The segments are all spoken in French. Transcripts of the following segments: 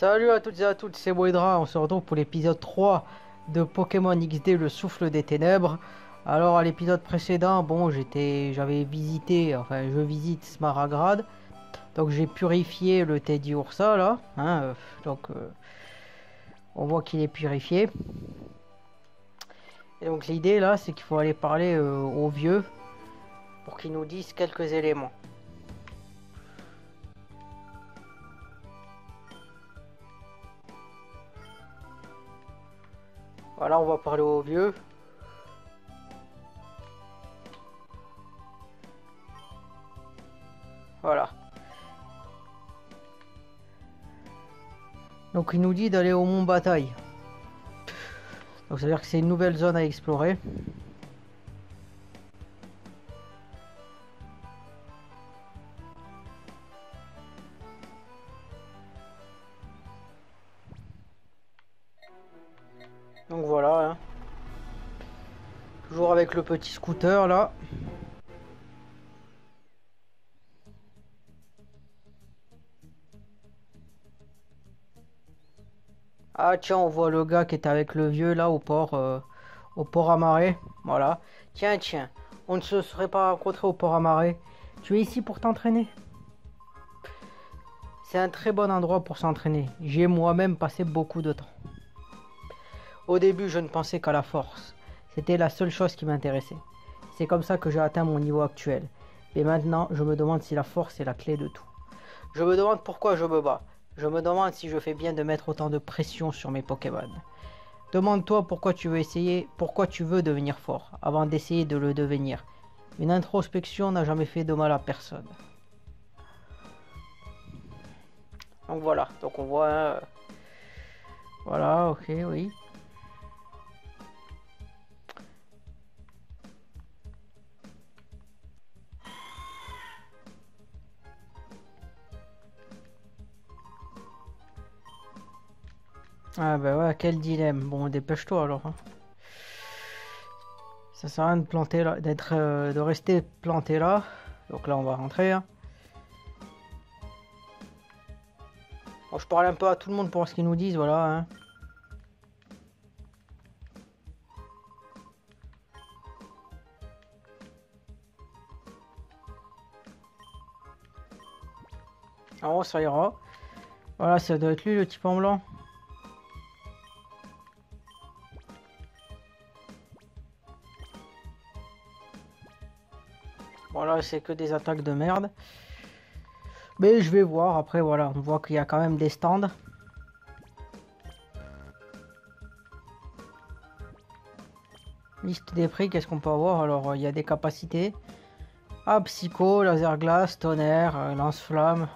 Salut à toutes et à toutes, c'est Moedra, on se retrouve pour l'épisode 3 de Pokémon XD, le souffle des ténèbres. Alors à l'épisode précédent, bon j'étais, j'avais visité, enfin je visite Smaragrad, donc j'ai purifié le Teddy Ursa là, hein, euh, donc euh, on voit qu'il est purifié. Et donc l'idée là, c'est qu'il faut aller parler euh, aux vieux pour qu'ils nous disent quelques éléments. Voilà, on va parler aux vieux. Voilà. Donc il nous dit d'aller au Mont Bataille. Donc ça veut dire que c'est une nouvelle zone à explorer. Toujours avec le petit scooter là. Ah tiens, on voit le gars qui est avec le vieux là au port, euh, au port amarré. Voilà. Tiens, tiens, on ne se serait pas rencontré au port amarré. Tu es ici pour t'entraîner? C'est un très bon endroit pour s'entraîner. J'y ai moi-même passé beaucoup de temps. Au début, je ne pensais qu'à la force. C'était la seule chose qui m'intéressait. C'est comme ça que j'ai atteint mon niveau actuel. Mais maintenant, je me demande si la force est la clé de tout. Je me demande pourquoi je me bats. Je me demande si je fais bien de mettre autant de pression sur mes Pokémon. Demande-toi pourquoi tu veux essayer, pourquoi tu veux devenir fort, avant d'essayer de le devenir. Une introspection n'a jamais fait de mal à personne. Donc voilà, donc on voit... euh, Voilà, ok, oui. Ah bah ouais, quel dilemme. Bon, dépêche-toi alors. hein. Ça sert à rien de là, d'être, euh, de rester planté là. Donc là, on va rentrer. hein. Je parle un peu à tout le monde pour ce qu'ils nous disent, voilà. hein. En haut, ça ira. Voilà, ça doit être lui le type en blanc. Voilà, c'est que des attaques de merde. Mais je vais voir. Après, voilà, on voit qu'il y a quand même des stands. Liste des prix, qu'est-ce qu'on peut avoir? Alors, euh, il y a des capacités. Ah, psycho, laser glace, tonnerre, euh, lance-flamme,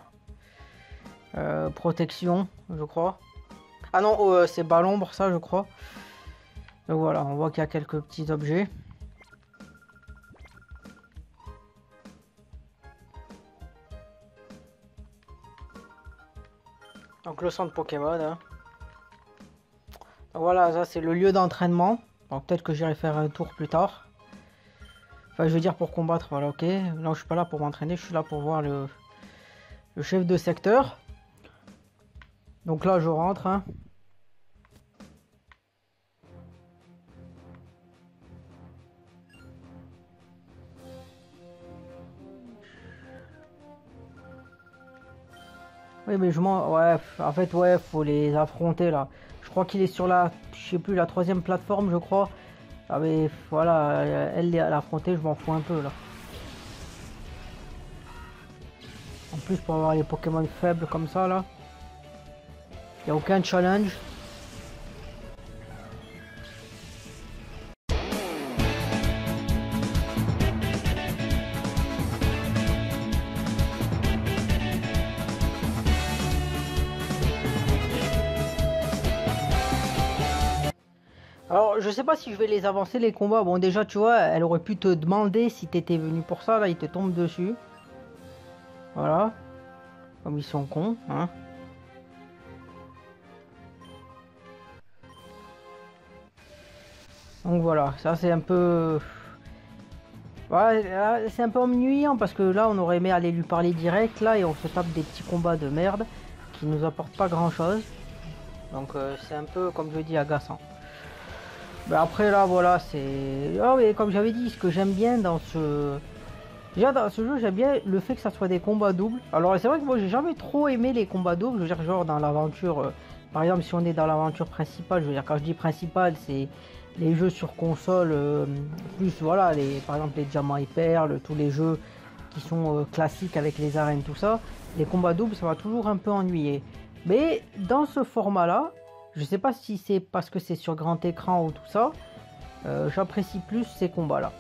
euh, protection, je crois. Ah non, oh, c'est ballon pour ça, je crois. Donc voilà, on voit qu'il y a quelques petits objets. Donc le centre Pokémon. hein. Voilà, ça c'est le lieu d'entraînement. Donc peut-être que j'irai faire un tour plus tard. Enfin, je veux dire pour combattre, voilà, ok. Non, je suis pas là pour m'entraîner, je suis là pour voir le, le chef de secteur. Donc là, je rentre. hein. Mais je m'en... Ouais, en fait, ouais, faut les affronter, là. Je crois qu'il est sur la... Je sais plus, la troisième plateforme, je crois. Ah, mais voilà, elle est à l'affronter, je m'en fous un peu, là. En plus, pour avoir les Pokémon faibles comme ça, là. Il a aucun challenge. Sais pas si je vais les avancer les combats. Bon, déjà, tu vois, elle aurait pu te demander si t'étais venu pour ça. Là, il te tombe dessus. Voilà. Comme ils sont cons, hein. Donc voilà, ça c'est un peu... Ouais, là, c'est un peu ennuyant parce que là on aurait aimé aller lui parler direct là et on se tape des petits combats de merde qui qui nous apportent pas grand chose. Donc euh, c'est un peu, comme je dis, agaçant. Mais après là, voilà, c'est... Oh, mais comme j'avais dit, ce que j'aime bien dans ce... Déjà dans ce jeu, j'aime bien le fait que ça soit des combats doubles. Alors c'est vrai que moi j'ai jamais trop aimé les combats doubles. Je veux dire, genre dans l'aventure, euh, par exemple, si on est dans l'aventure principale, je veux dire, quand je dis principale, c'est les jeux sur console, euh, plus voilà, les, par exemple les Diamants et Perles, tous les jeux qui sont euh, classiques avec les arènes, tout ça. Les combats doubles, ça va toujours un peu ennuyer. Mais dans ce format-là, je sais pas si c'est parce que c'est sur grand écran ou tout ça, j'apprécie plus ces combats-là.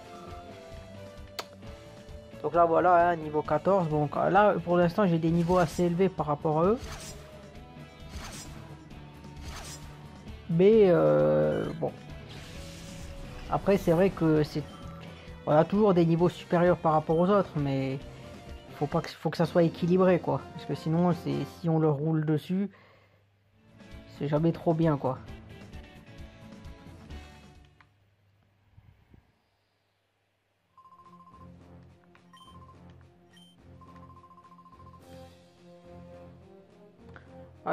Donc là voilà, hein, niveau 14. Donc là pour l'instant j'ai des niveaux assez élevés par rapport à eux. Mais euh, bon. Après c'est vrai que c'est. On a toujours des niveaux supérieurs par rapport aux autres, mais faut pas que, faut que ça soit équilibré quoi. Parce que sinon si on le roule dessus, c'est jamais trop bien quoi.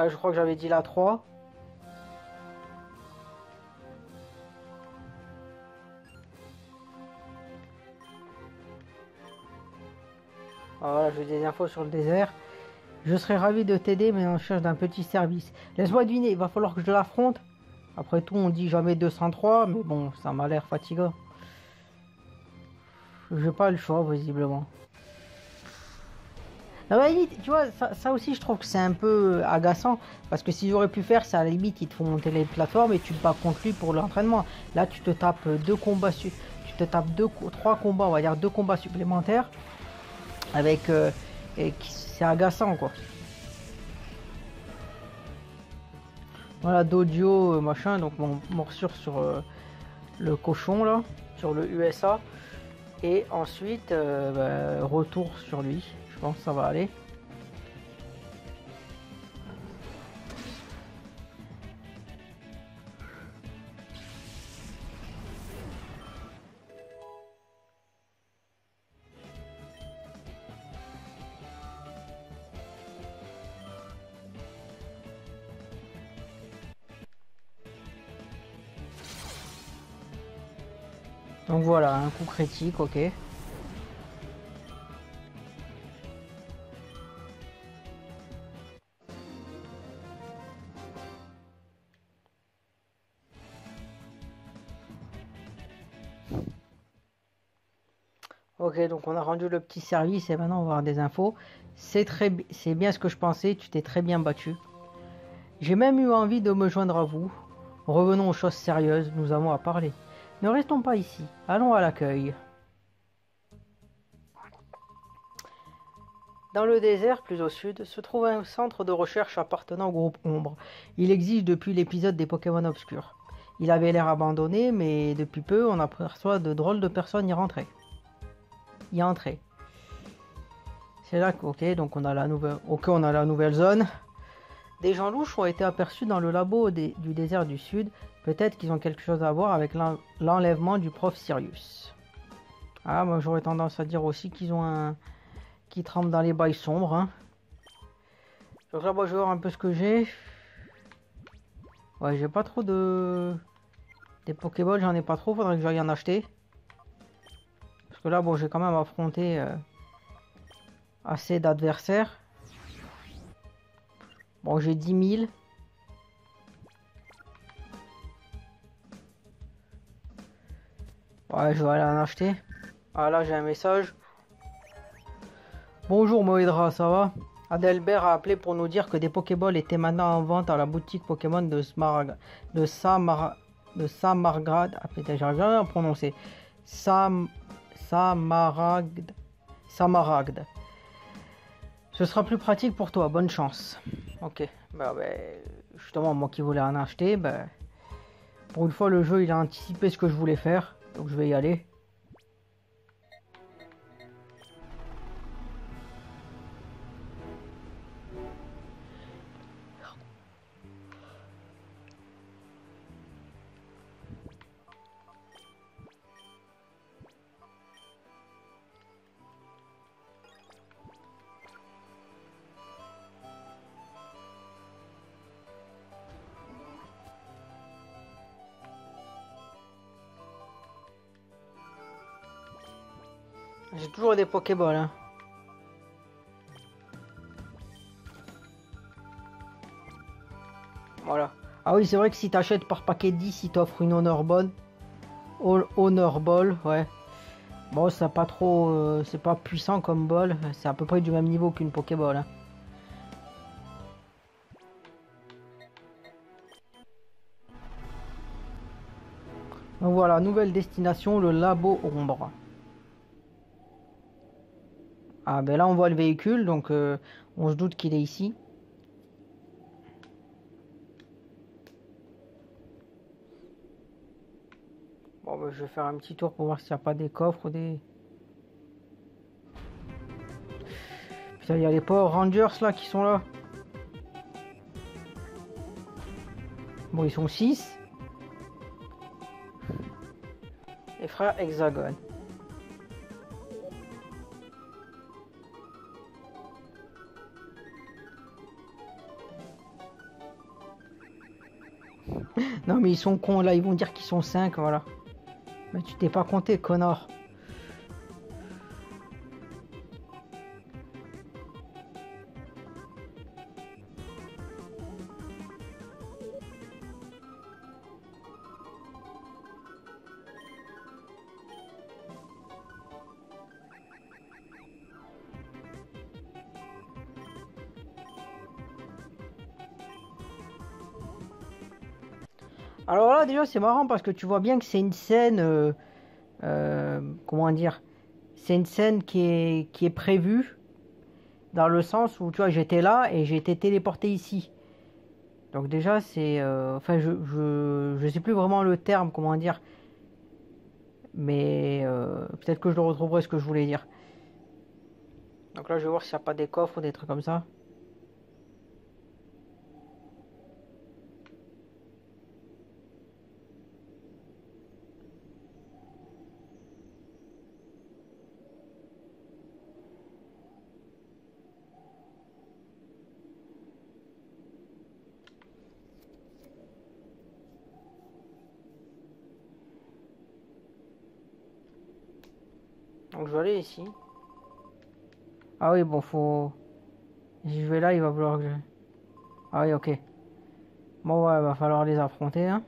je crois que j'avais dit la 3. Ah, voilà, des infos sur le désert. Je serais ravi de t'aider, mais on cherche d'un petit service. Laisse-moi deviner, il va falloir que je l'affronte. Après tout, on dit jamais 203, mais bon, ça m'a l'air fatigant. J'ai pas le choix, visiblement. La tu vois, ça, aussi, je trouve que c'est un peu agaçant. Parce que s'ils auraient pu faire, ça à la limite, ils te font monter les plateformes et tu te bats contre lui pour l'entraînement. Là, tu te tapes deux combats, tu te tapes deux, trois combats, on va dire deux combats supplémentaires. Avec. Euh, et c'est agaçant, quoi. Voilà, d'audio, euh, machin. Donc, mon morsure sur euh, le cochon, là. Sur le USA. Et ensuite, bah, retour sur lui. Bon, ça va aller. Voilà, un coup critique, ok. Ok, donc on a rendu le petit service et maintenant on va avoir des infos. C'est très, c'est bien ce que je pensais. Tu t'es très bien battu. J'ai même eu envie de me joindre à vous. Revenons aux choses sérieuses. Nous avons à parler. Ne restons pas ici. Allons à l'accueil. Dans le désert, plus au sud, se trouve un centre de recherche appartenant au groupe Ombre. Il existe depuis l'épisode des Pokémon obscurs. Il avait l'air abandonné, mais depuis peu, on aperçoit de drôles de personnes y rentrer y entrer. C'est là que, a a la nouvelle zone. Des gens louches ont été aperçus dans le labo du désert du sud. Peut-être qu'ils ont quelque chose à voir avec l'enlèvement du prof Sirius. Ah, moi j'aurais tendance à dire aussi qu'ils ont un, qui trempe dans les bails sombres. Hein. Donc là, moi je vais voir un peu ce que j'ai. Ouais, j'ai pas trop de des Pokéballs, j'en ai pas trop. Faudrait que j'aille en acheter que là, bon, j'ai quand même affronté euh, assez d'adversaires. Bon, j'ai 10 000. Ouais, je vais aller en acheter. Ah là, j'ai un message. Bonjour Moedra, ça va? Adelbert a appelé pour nous dire que des Pokéballs étaient maintenant en vente à la boutique Pokémon de Smarag... de Samar... de Samargrad. Ah putain, j'arrive à prononcer. Sam... Samaragd. Samaragd. Ce sera plus pratique pour toi, bonne chance. Ok, bah, bah justement, moi qui voulais en acheter, bah, pour une fois, le jeu il a anticipé ce que je voulais faire, donc je vais y aller. Des Pokéballs. Hein. Voilà. Ah oui, c'est vrai que si t'achètes par paquet 10, il t'offre une Honor Ball. Honor Ball, ouais. Bon, c'est pas trop... Euh, c'est pas puissant comme ball. C'est à peu près du même niveau qu'une Pokéball. Hein. Voilà, nouvelle destination, le labo ombre. Ah ben là on voit le véhicule, donc euh, on se doute qu'il est ici. Bon ben, je vais faire un petit tour pour voir s'il n'y a pas des coffres ou des... Putain, il y a les Power Rangers là qui sont là. Bon, ils sont 6. Les frères Hexagone. Non mais ils sont cons là, ils vont dire qu'ils sont 5, voilà. Mais tu t'es pas compté, connard. C'est marrant parce que tu vois bien que c'est une scène. Euh, euh, comment dire C'est une scène qui est, prévue dans le sens où, tu vois, j'étais là et j'ai été téléporté ici. Donc, déjà, c'est. Euh, enfin, je, je, je sais plus vraiment le terme, comment dire. Mais peut-être que je le retrouverai ce que je voulais dire. Donc là, je vais voir s'il n'y a pas des coffres ou des trucs comme ça. Ici. Ah oui, bon, faut... Je vais là, il va vouloir que je... Ah oui, ok. Bon, ouais, va falloir les affronter, hein.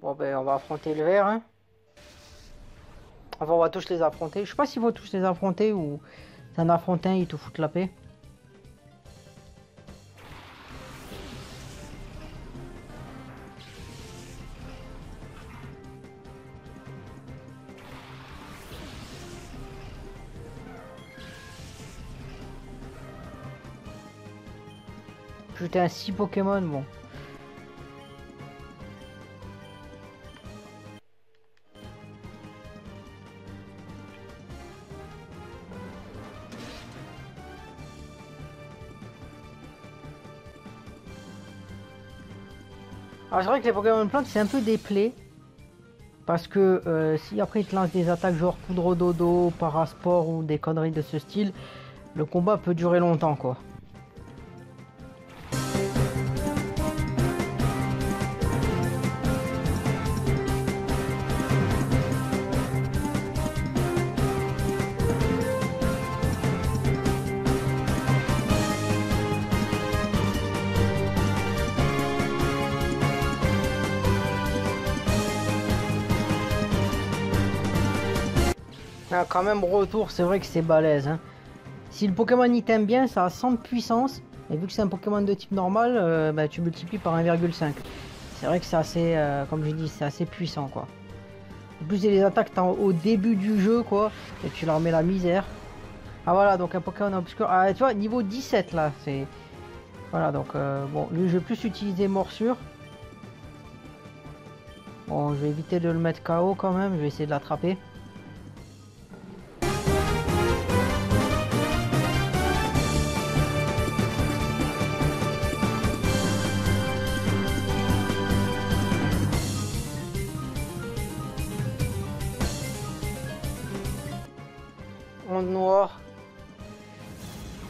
Bon, ben, on va affronter le vert, hein. Enfin, on va tous les affronter. Je sais pas s'il faut tous les affronter ou... C'est un affronter, il te fout la paix. J'étais à 6 Pokémon, bon. Alors c'est vrai que les Pokémon plantes c'est un peu déplay. Parce que euh, si après ils te lancent des attaques genre poudre dodo, parasport ou des conneries de ce style, le combat peut durer longtemps quoi. Même, retour, c'est vrai que c'est balèze. Hein. Si le Pokémon t'aime bien, ça a 100 de puissance. Et vu que c'est un Pokémon de type normal, euh, bah, tu multiplies par 1,5. C'est vrai que c'est assez, euh, comme je dis, c'est assez puissant quoi. En plus, les attaques au début du jeu quoi. Et tu leur mets la misère. Ah voilà, donc un Pokémon obscur. Ah, tu vois, niveau 17 là, c'est. Voilà, donc euh, bon, lui je vais plus utiliser morsure. Bon, je vais éviter de le mettre KO quand même, je vais essayer de l'attraper.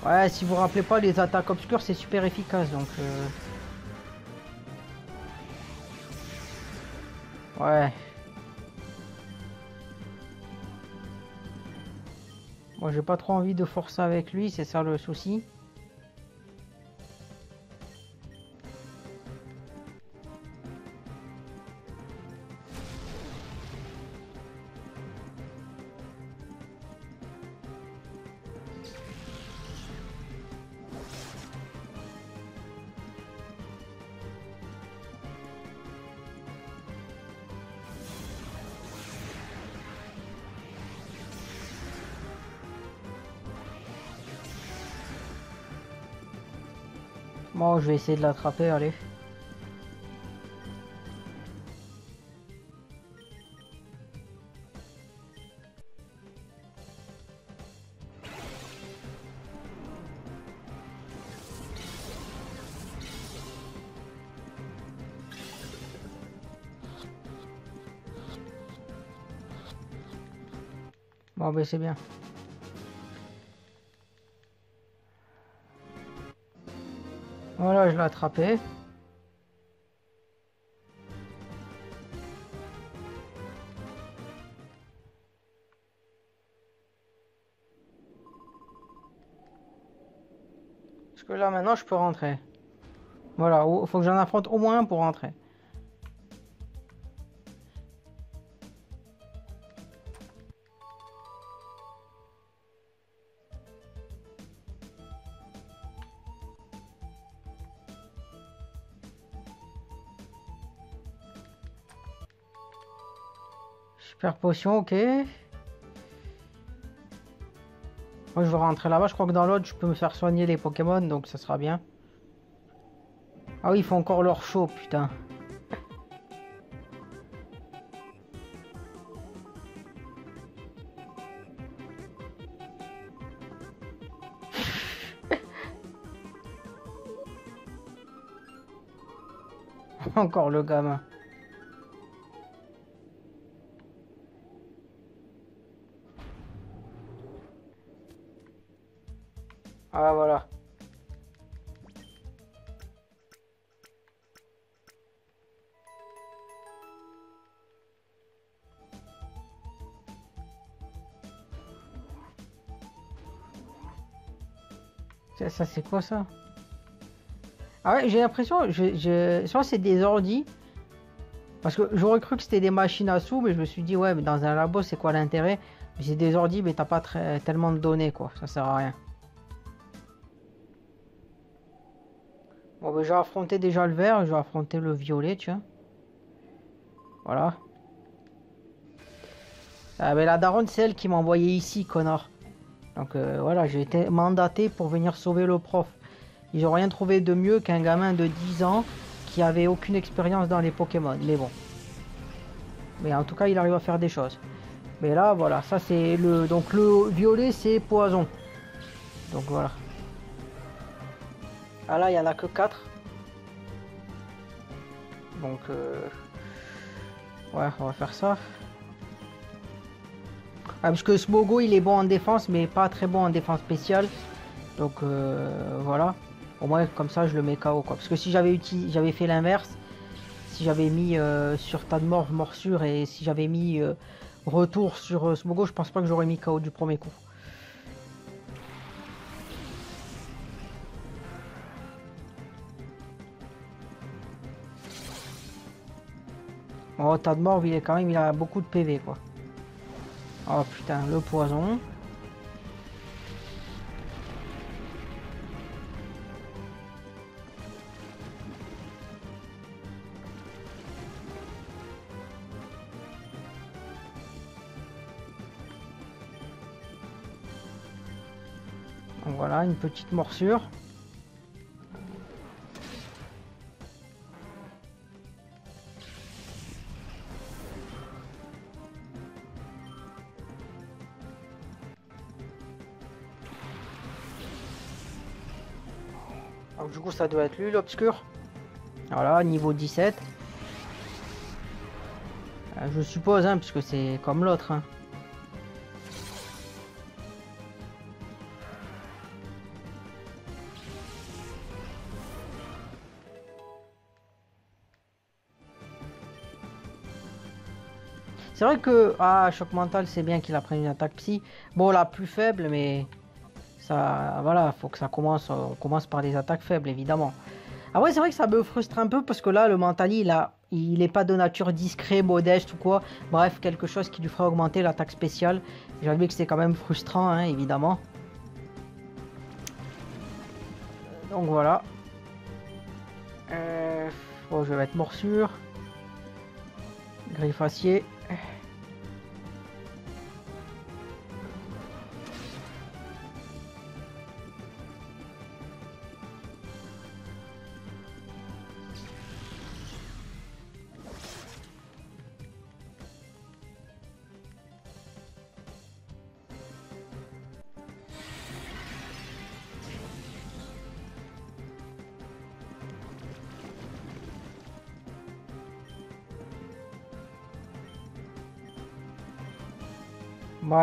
Ouais, si vous vous rappelez pas, les attaques obscures, c'est super efficace, donc... Euh. Ouais. Moi, j'ai pas trop envie de forcer avec lui, c'est ça le souci. Je vais essayer de l'attraper, allez. Bon, ben c'est bien. Je l'ai attrapé. Parce que là, maintenant, je peux rentrer. Voilà, il faut que j'en affronte au moins un pour rentrer. Super potion, ok. Moi, je vais rentrer là-bas. Je crois que dans l'autre, je peux me faire soigner les Pokémon, donc ça sera bien. Ah oui, ils font encore leur show, putain. encore le gamin. Ça, c'est quoi ça? Ah ouais, j'ai l'impression, je, je, je c'est des ordi. Parce que j'aurais cru que c'était des machines à sous, mais je me suis dit, ouais, mais dans un labo, c'est quoi l'intérêt? C'est des ordi, mais t'as pas très, tellement de données, quoi. Ça sert à rien. Bon, ben, j'ai affronté déjà le vert, je vais affronter le violet, tu vois. Voilà. Ah, ben, la daronne, c'est elle qui m'a envoyé ici, connard. Donc euh, voilà, j'ai été mandaté pour venir sauver le prof. Ils n'ont rien trouvé de mieux qu'un gamin de 10 ans qui avait aucune expérience dans les Pokémon. Mais bon. Mais en tout cas, il arrive à faire des choses. Mais là, voilà, ça c'est le... Donc le violet, c'est poison. Donc voilà. Ah là, il n'y en a que 4. Donc, euh... ouais, on va faire ça. Ah, parce que Smogo, il est bon en défense, mais pas très bon en défense spéciale. Donc, euh, voilà. Au moins, comme ça, je le mets KO. Quoi. Parce que si j'avais j'avais fait l'inverse, si j'avais mis euh, sur tas morsure, et si j'avais mis euh, retour sur euh, Smogo, je pense pas que j'aurais mis KO du premier coup. Oh, tas il est quand même, il a beaucoup de PV, quoi. Oh putain, le poison. voilà, une petite morsure. Ça doit être lui l'obscur. Voilà, niveau 17. Euh, je suppose, hein, puisque c'est comme l'autre. Hein. C'est vrai que... Ah, choc mental, c'est bien qu'il apprenne une attaque psy. Bon, la plus faible, mais... Voilà, faut que ça commence... On commence par des attaques faibles, évidemment. Ah ouais, c'est vrai que ça me frustre un peu, parce que là, le mentali, il a... Il n'est pas de nature discret, modeste ou quoi. Bref, quelque chose qui lui ferait augmenter l'attaque spéciale. J'avoue que c'est quand même frustrant, hein, évidemment. Donc voilà. Euh, bon, je vais mettre morsure. Griffe acier.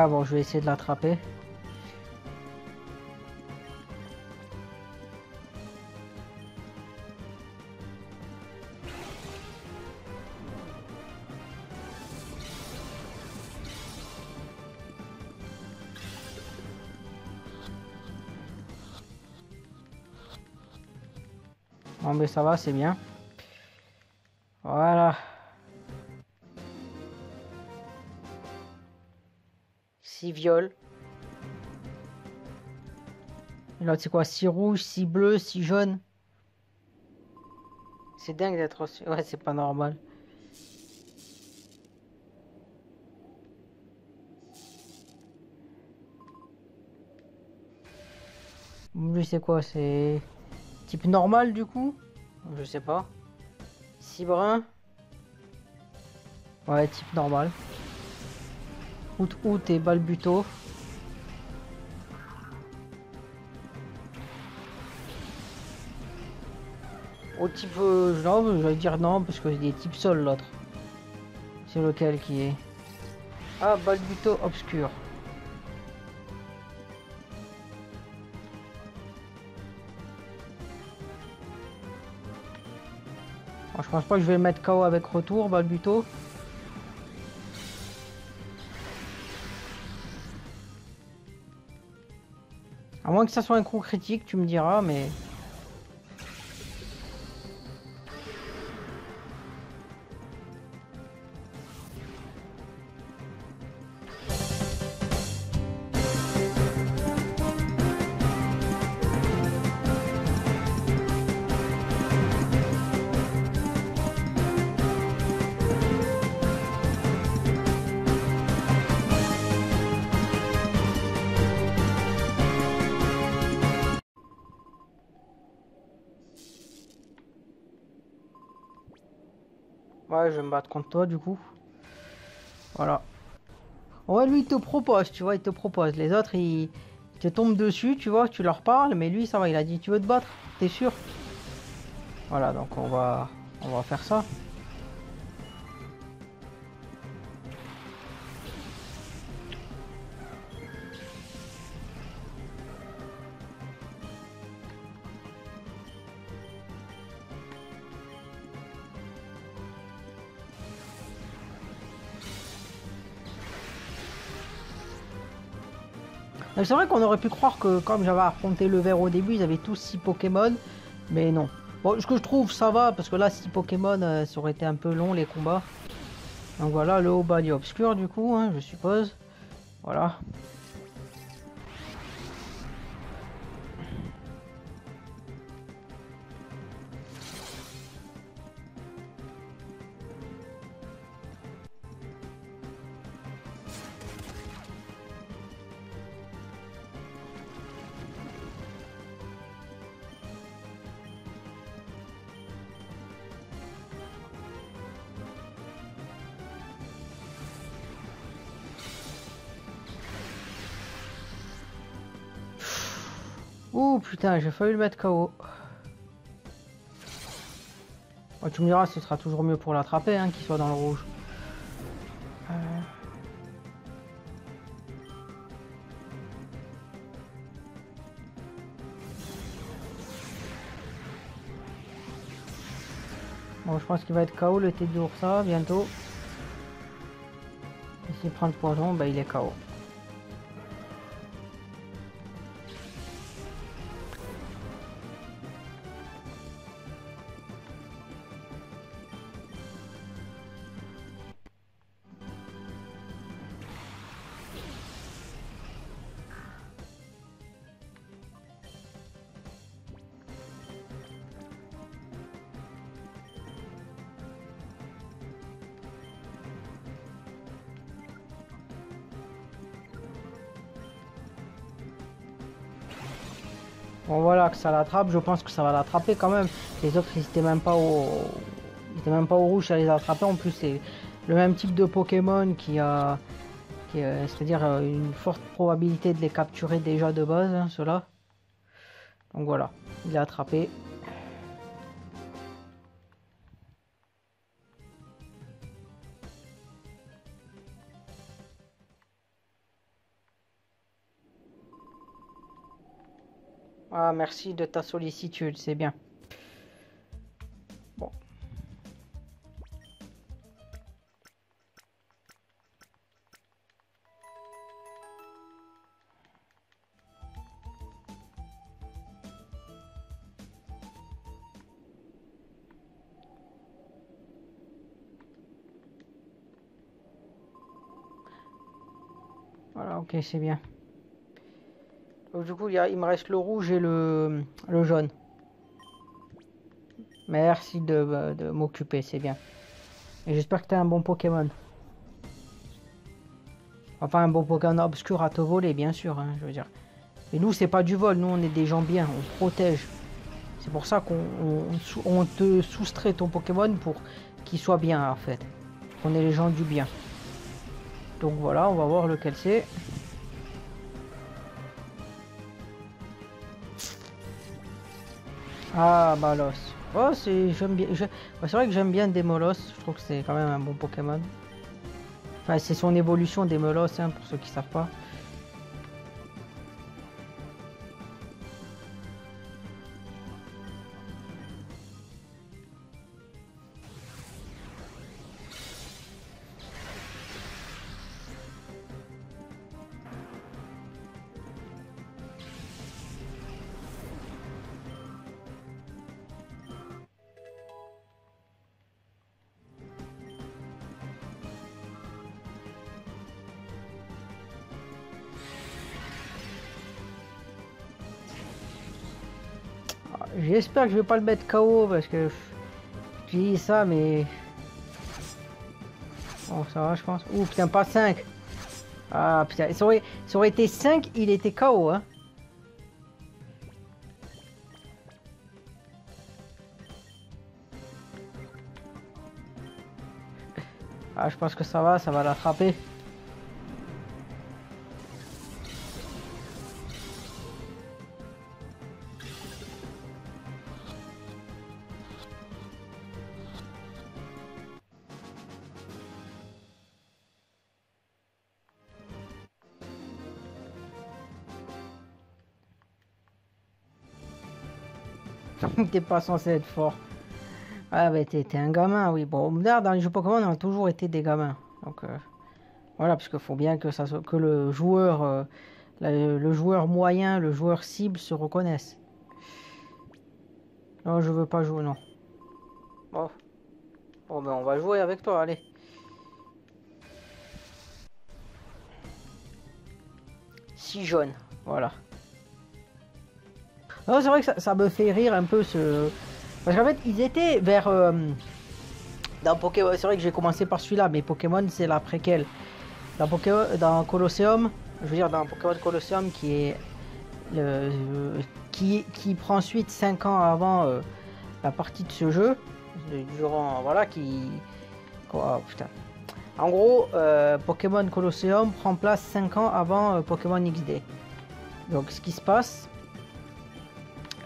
Bon, je vais essayer de l'attraper. Bon, mais ça va, c'est bien. 6 viols. Là, c'est quoi 6 rouges, 6 bleus, 6 jaunes. C'est dingue d'être aussi... Ouais, c'est pas normal. Lui, c'est quoi C'est type normal, du coup? Je sais pas. 6 bruns. Ouais, type normal. Out et Balbuto. Au type... Euh, non, je vais dire non, parce que c'est des types sol l'autre. C'est lequel qui est? Ah, Balbuto Obscur. je pense pas que je vais mettre KO avec retour, Balbuto. À moins que ça soit un coup critique, tu me diras, mais... je vais me battre contre toi du coup. Voilà. Ouais, lui il te propose, tu vois, il te propose. Les autres, ils te tombent dessus, tu vois, tu leur parles, mais lui ça va, il a dit tu veux te battre, t'es sûr? Voilà, donc on va on va faire ça. C'est vrai qu'on aurait pu croire que comme j'avais affronté le verre au début, ils avaient tous 6 Pokémon, mais non. Bon, ce que je trouve, ça va, parce que là, 6 Pokémon, euh, ça aurait été un peu long les combats. Donc voilà, le haut bas obscur du coup, hein, je suppose. Voilà. Putain, j'ai failli le mettre KO. tu me diras, ce sera toujours mieux pour l'attraper, hein, qu'il soit dans le rouge. Euh. Bon, je pense qu'il va être KO le ça bientôt. S'il prend de poison, bah, il est KO. Bon voilà que ça l'attrape, je pense que ça va l'attraper quand même. Les autres ils étaient même pas au. Ils même pas au rouge à les attraper. En plus c'est le même type de Pokémon qui a. C'est-à-dire euh, une forte probabilité de les capturer déjà de base, hein, ceux-là. Donc voilà, il est attrapé. Merci de ta sollicitude, c'est bien. Bon. Voilà, ok, c'est bien. Du coup, il, y a, il, me reste le rouge et le, le jaune. Merci de, de m'occuper, c'est bien. Et j'espère que tu as un bon Pokémon. Enfin, un bon Pokémon obscur à te voler, bien sûr, hein, je veux dire. Et nous, c'est pas du vol, nous, on est des gens bien, on protège. C'est pour ça qu'on on, on te soustrait ton Pokémon pour qu'il soit bien, en fait. On est les gens du bien. Donc voilà, on va voir lequel c'est. Ah, Malos. Oh, c'est j'aime bien. C'est vrai que j'aime bien Demolos. Je trouve que c'est quand même un bon Pokémon. Enfin, c'est son évolution Demolos, hein, pour ceux qui savent pas. Que je vais pas le mettre KO parce que je dis ça mais... Bon ça va je pense. Ouh putain pas 5 Ah putain ça aurait, ça aurait été 5 il était KO hein. Ah je pense que ça va, ça va l'attraper. Pas censé être fort. Ah bah t'es un gamin, oui. Bon, dans les jeux Pokémon, on a toujours été des gamins. Donc euh, voilà, parce qu'il faut bien que ça que le joueur, euh, le joueur moyen, le joueur cible se reconnaisse. Non, je veux pas jouer, non. Bon. Bon ben on va jouer avec toi, allez. Si jaune, voilà. Non, c'est vrai que ça, me fait rire un peu ce. Parce qu'en fait, ils étaient vers. Euh, dans Pokémon. C'est vrai que j'ai commencé par celui-là, mais Pokémon, c'est la préquelle. Dans, Pokémon, dans Colosseum, je veux dire, dans Pokémon Colosseum, qui est. Le, qui, qui prend suite 5 ans avant euh, la partie de ce jeu. Durant. Voilà, qui. Oh, putain. En gros, euh, Pokémon Colosseum prend place 5 ans avant Pokémon XD. Donc, ce qui se passe,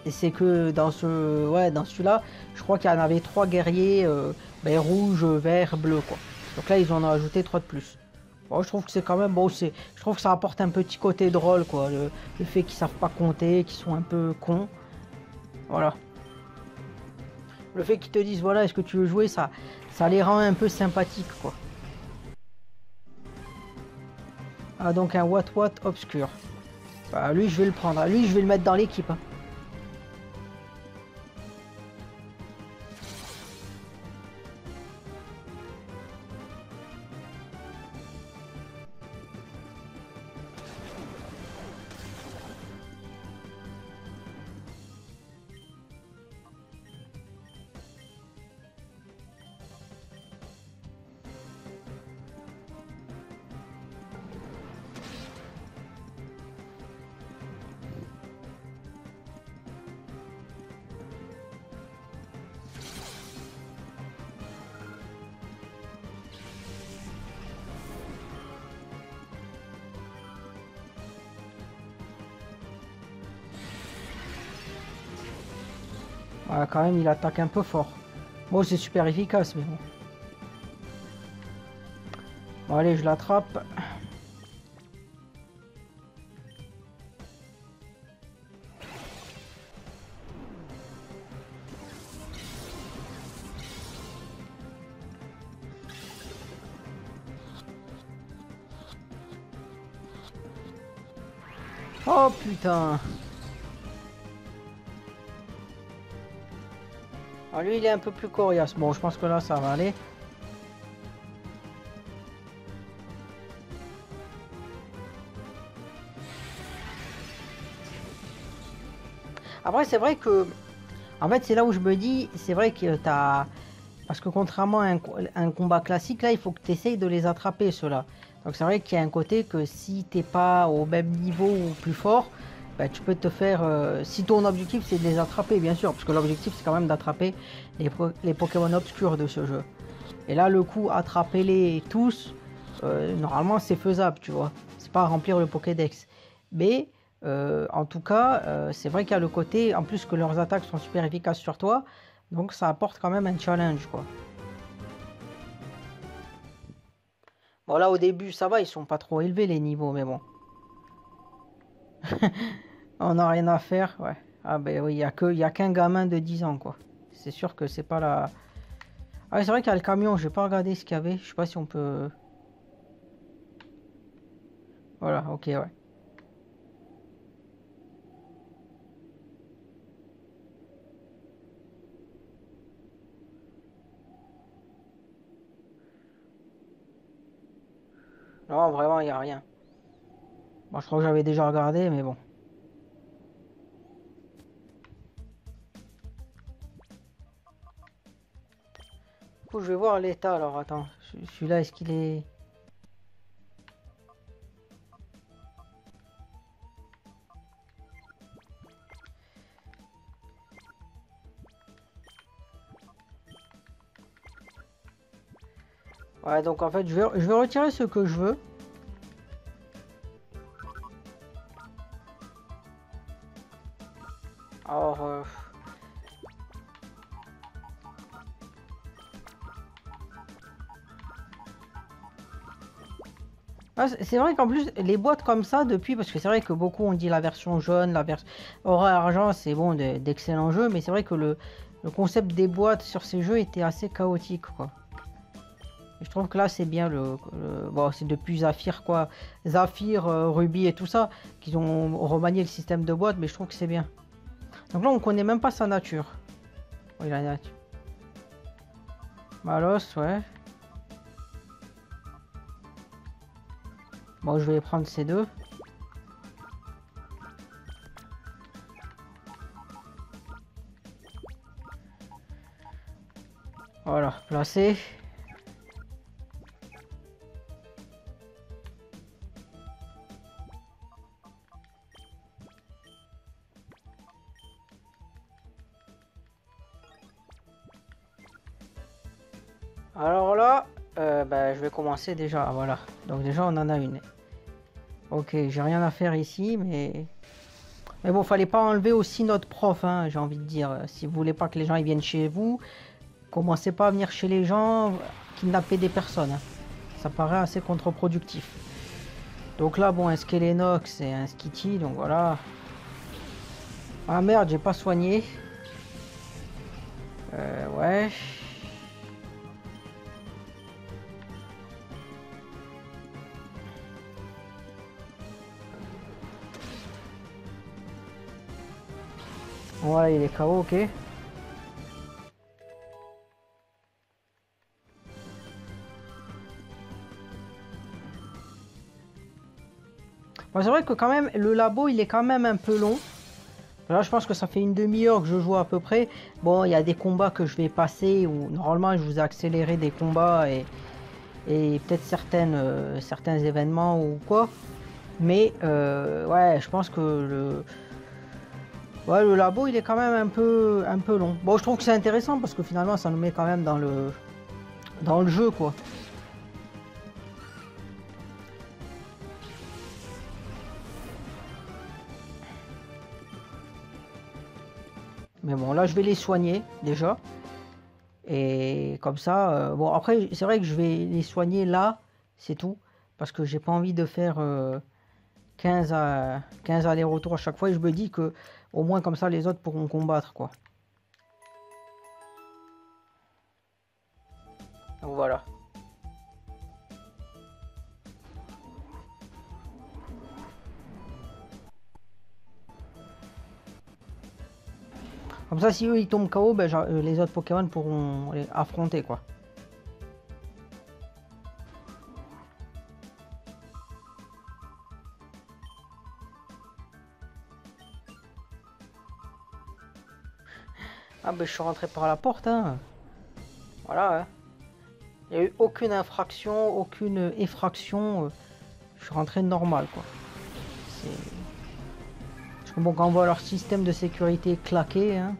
et c'est que dans ce ouais dans celui-là, je crois qu'il y en avait trois guerriers euh, ben, rouge, vert, bleu quoi. Donc là ils en ont ajouté trois de plus. Bon, je trouve que c'est quand même bon, je trouve que ça apporte un petit côté drôle quoi, le, fait qu'ils savent pas compter, qu'ils sont un peu cons. Voilà. Le fait qu'ils te disent voilà, est-ce que tu veux jouer ça ça les rend un peu sympathiques quoi. Ah, donc un What What obscur. Bah, lui, je vais le prendre. Lui, je vais le mettre dans l'équipe. Hein. Même, il attaque un peu fort. Bon, c'est super efficace, mais bon. Bon, allez, je l'attrape. Oh putain Ah, lui, il est un peu plus coriace. Bon, je pense que là, ça va aller. Après, c'est vrai que... En fait, c'est là où je me dis, c'est vrai que tu as... Parce que contrairement à un, combat classique, là, il faut que tu essayes de les attraper, ceux-là. Donc c'est vrai qu'il y a un côté que si t'es pas au même niveau ou plus fort, bah, tu peux te faire... Euh, si ton objectif c'est de les attraper, bien sûr, parce que l'objectif c'est quand même d'attraper les, les, Pokémon obscurs de ce jeu. Et là, le coup, attraper-les tous, euh, normalement c'est faisable, tu vois. C'est pas remplir le Pokédex. Mais euh, en tout cas, c'est vrai qu'il y a le côté, en plus que leurs attaques sont super efficaces sur toi, donc ça apporte quand même un challenge, quoi. Bon là au début ça va, ils sont pas trop élevés les niveaux, mais bon. On n'a rien à faire, ouais. Ah ben oui, il n'y a qu'un gamin de 10 ans, quoi. C'est sûr que c'est pas la... Ah c'est vrai qu'il y a le camion, je vais pas regarder ce qu'il y avait. Je sais pas si on peut... Voilà, ok, ouais. Non, vraiment, il n'y a rien. Bon, je crois que j'avais déjà regardé, mais bon. Je vais voir l'état. Alors, attends. Celui-là, est-ce qu'il est... Ouais, donc en fait, je vais, je vais retirer ce que je veux. Alors... Euh, c'est vrai qu'en plus, les boîtes comme ça, depuis, parce que c'est vrai que beaucoup ont dit la version jaune, la version or argent, c'est bon, d'excellents jeux, mais c'est vrai que le, concept des boîtes sur ces jeux était assez chaotique, quoi. je trouve que là, c'est bien le, bon, c'est depuis Zafir, quoi, Zafir, euh, Ruby et tout ça, qu'ils ont remanié le système de boîte, mais je trouve que c'est bien. Donc là, on connaît même pas sa nature. Oui, la nature. Malos, ouais. Bon, je vais prendre ces deux. Voilà, placé. Ben, je vais commencer déjà. Voilà. Donc déjà, on en a une. Ok, j'ai rien à faire ici, mais... Mais bon, fallait pas enlever aussi notre prof, hein, j'ai envie de dire. Si vous voulez pas que les gens ils viennent chez vous, commencez pas à venir chez les gens, kidnapper des personnes. Hein. Ça paraît assez contre-productif. Donc là, bon, un Skelenox et un Skitty, donc voilà. Ah merde, j'ai pas soigné. Euh, ouais. Voilà, il est KO, ok. Bon, c'est vrai que quand même, le labo, il est quand même un peu long. Là, je pense que ça fait une demi-heure que je joue à peu près. Bon, il y a des combats que je vais passer où normalement je vous ai accéléré des combats et, et peut-être certaines euh, certains événements ou quoi. Mais euh, ouais, je pense que le ouais, le labo il est quand même un peu un peu long. Bon, je trouve que c'est intéressant parce que finalement ça nous met quand même dans le dans le jeu quoi. Mais bon, là, je vais les soigner déjà. Et comme ça, euh, bon, après, c'est vrai que je vais les soigner là, c'est tout. Parce que j'ai pas envie de faire 15, euh, à, 15 allers-retours à chaque fois. Et je me dis que au moins comme ça, les autres pourront combattre, quoi. Donc voilà. Comme ça, si eux ils tombent KO, ben, euh, les autres Pokémon pourront les affronter quoi. Ah ben je suis rentré par la porte hein. Voilà hein. Il n'y a eu aucune infraction, aucune effraction. Euh, je suis rentré normal quoi. Bon, quand on voit leur système de sécurité claqué, hein,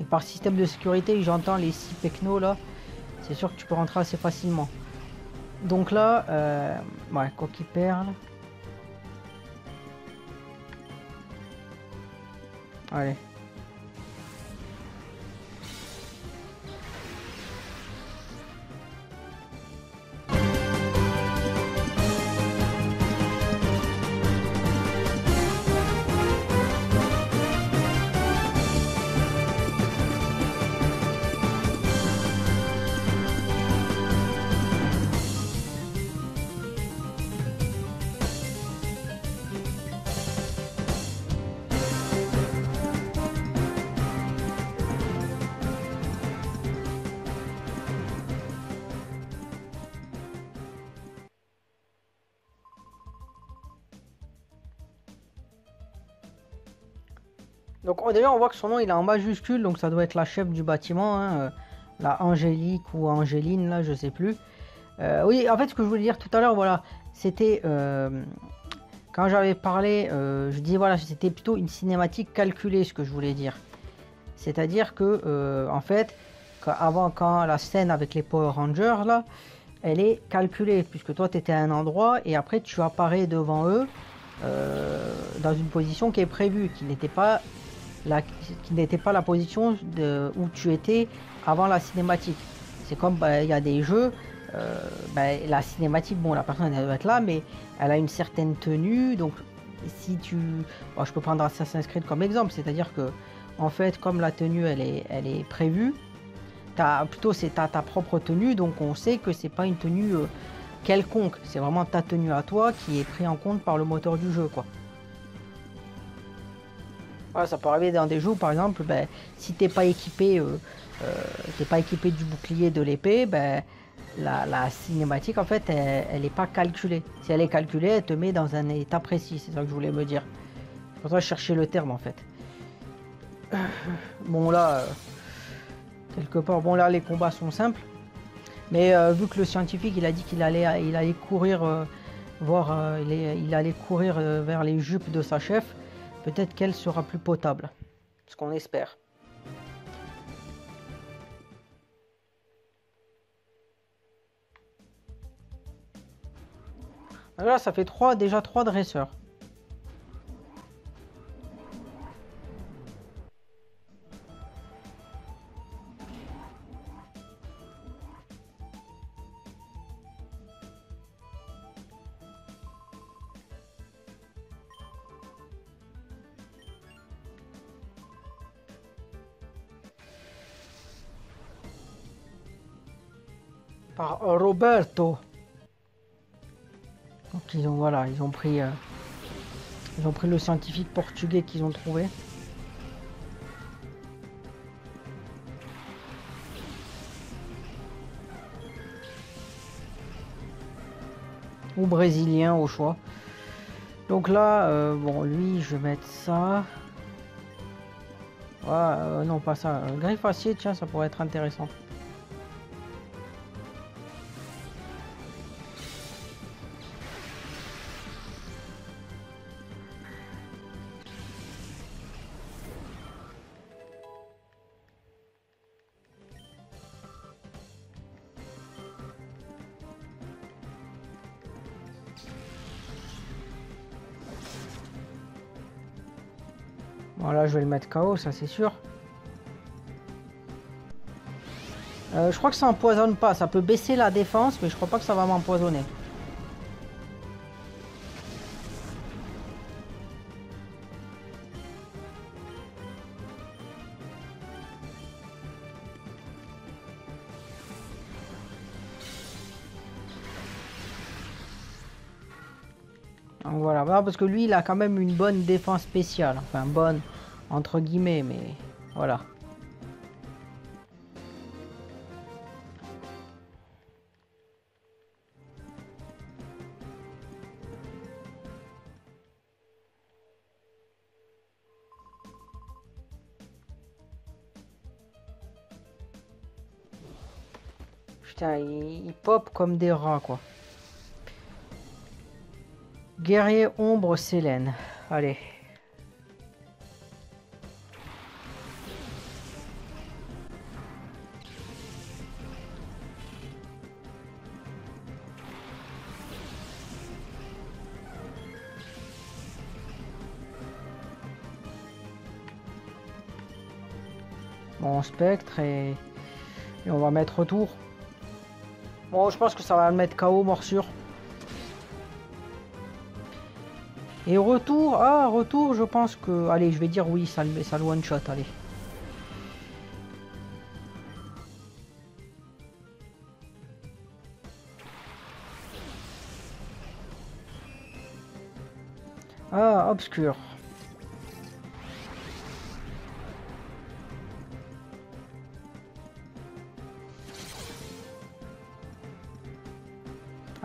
et par système de sécurité, j'entends les 6 pecnos là, c'est sûr que tu peux rentrer assez facilement. Donc là, euh, ouais, coquille perle. Allez. On voit que son nom il est en majuscule, donc ça doit être la chef du bâtiment, hein, euh, la Angélique ou Angéline là, je sais plus. Euh, oui, en fait ce que je voulais dire tout à l'heure, voilà, c'était euh, quand j'avais parlé, je dis voilà, c'était plutôt une cinématique calculée ce que je voulais dire. C'est-à-dire que en fait, avant quand la scène avec les Power Rangers là, elle est calculée puisque toi tu étais à un endroit et après tu apparais devant eux. dans une position qui est prévue, qui n'était pas qui n'était pas la position où tu étais avant la cinématique. C'est comme bah, il y a des jeux, euh, bah, la cinématique, bon, la personne doit être là, mais elle a une certaine tenue. Donc, si tu, je peux prendre Assassin's Creed comme exemple, c'est-à-dire que en fait, comme la tenue elle est, elle est prévue, plutôt c'est ta, propre tenue, donc on sait que c'est pas une tenue euh, quelconque, c'est vraiment ta tenue à toi qui est pris en compte par le moteur du jeu, quoi ça peut arriver dans des où, par exemple, ben, si t'es pas équipé, euh, euh pas équipé du bouclier de l'épée, ben, la, cinématique en fait, elle n'est pas calculée. Si elle est calculée, elle te met dans un état précis. C'est ça que je voulais me dire. C'est pour ça le terme en fait. Bon là, euh, quelque part, bon là les combats sont simples. Mais vu que le scientifique il a dit qu'il allait, il allait courir, voir, il, allait courir vers les jupes de sa chef. Peut-être qu'elle sera plus potable. Ce qu'on espère. Là, ça fait déjà trois dresseurs. par euh, Roberto. Donc ils ont voilà, ils ont pris euh, ils ont pris le scientifique portugais qu'ils ont trouvé. Ou brésilien au choix. Donc là, euh, bon, lui, je vais mettre ça. Ah, non, pas ça. griffe acier, tiens, ça pourrait être intéressant. Je vais le mettre KO, ça c'est sûr. Euh, je crois que ça empoisonne pas. Ça peut baisser la défense, mais je crois pas que ça va m'empoisonner. Donc voilà, parce que lui, il a quand même une bonne défense spéciale. Enfin, bonne, entre guillemets, mais voilà. Putain, il, pop comme des rats, quoi. Guerrier ombre Sélène. Allez. Spectre et... on va mettre retour. Bon, je pense que ça va le mettre KO, morsure. Et retour, ah, retour, je pense que... Allez, je vais dire oui, ça, ça le one-shot, allez. Ah, obscur.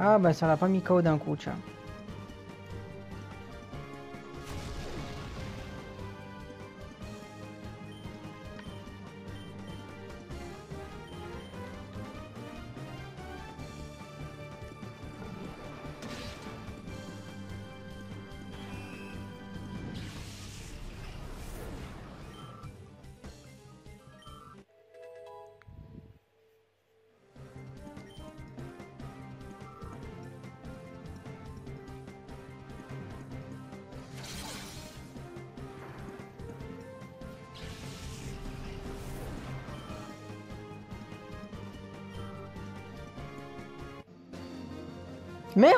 Ah bah ça l'a pas mis KO d'un coup, tiens.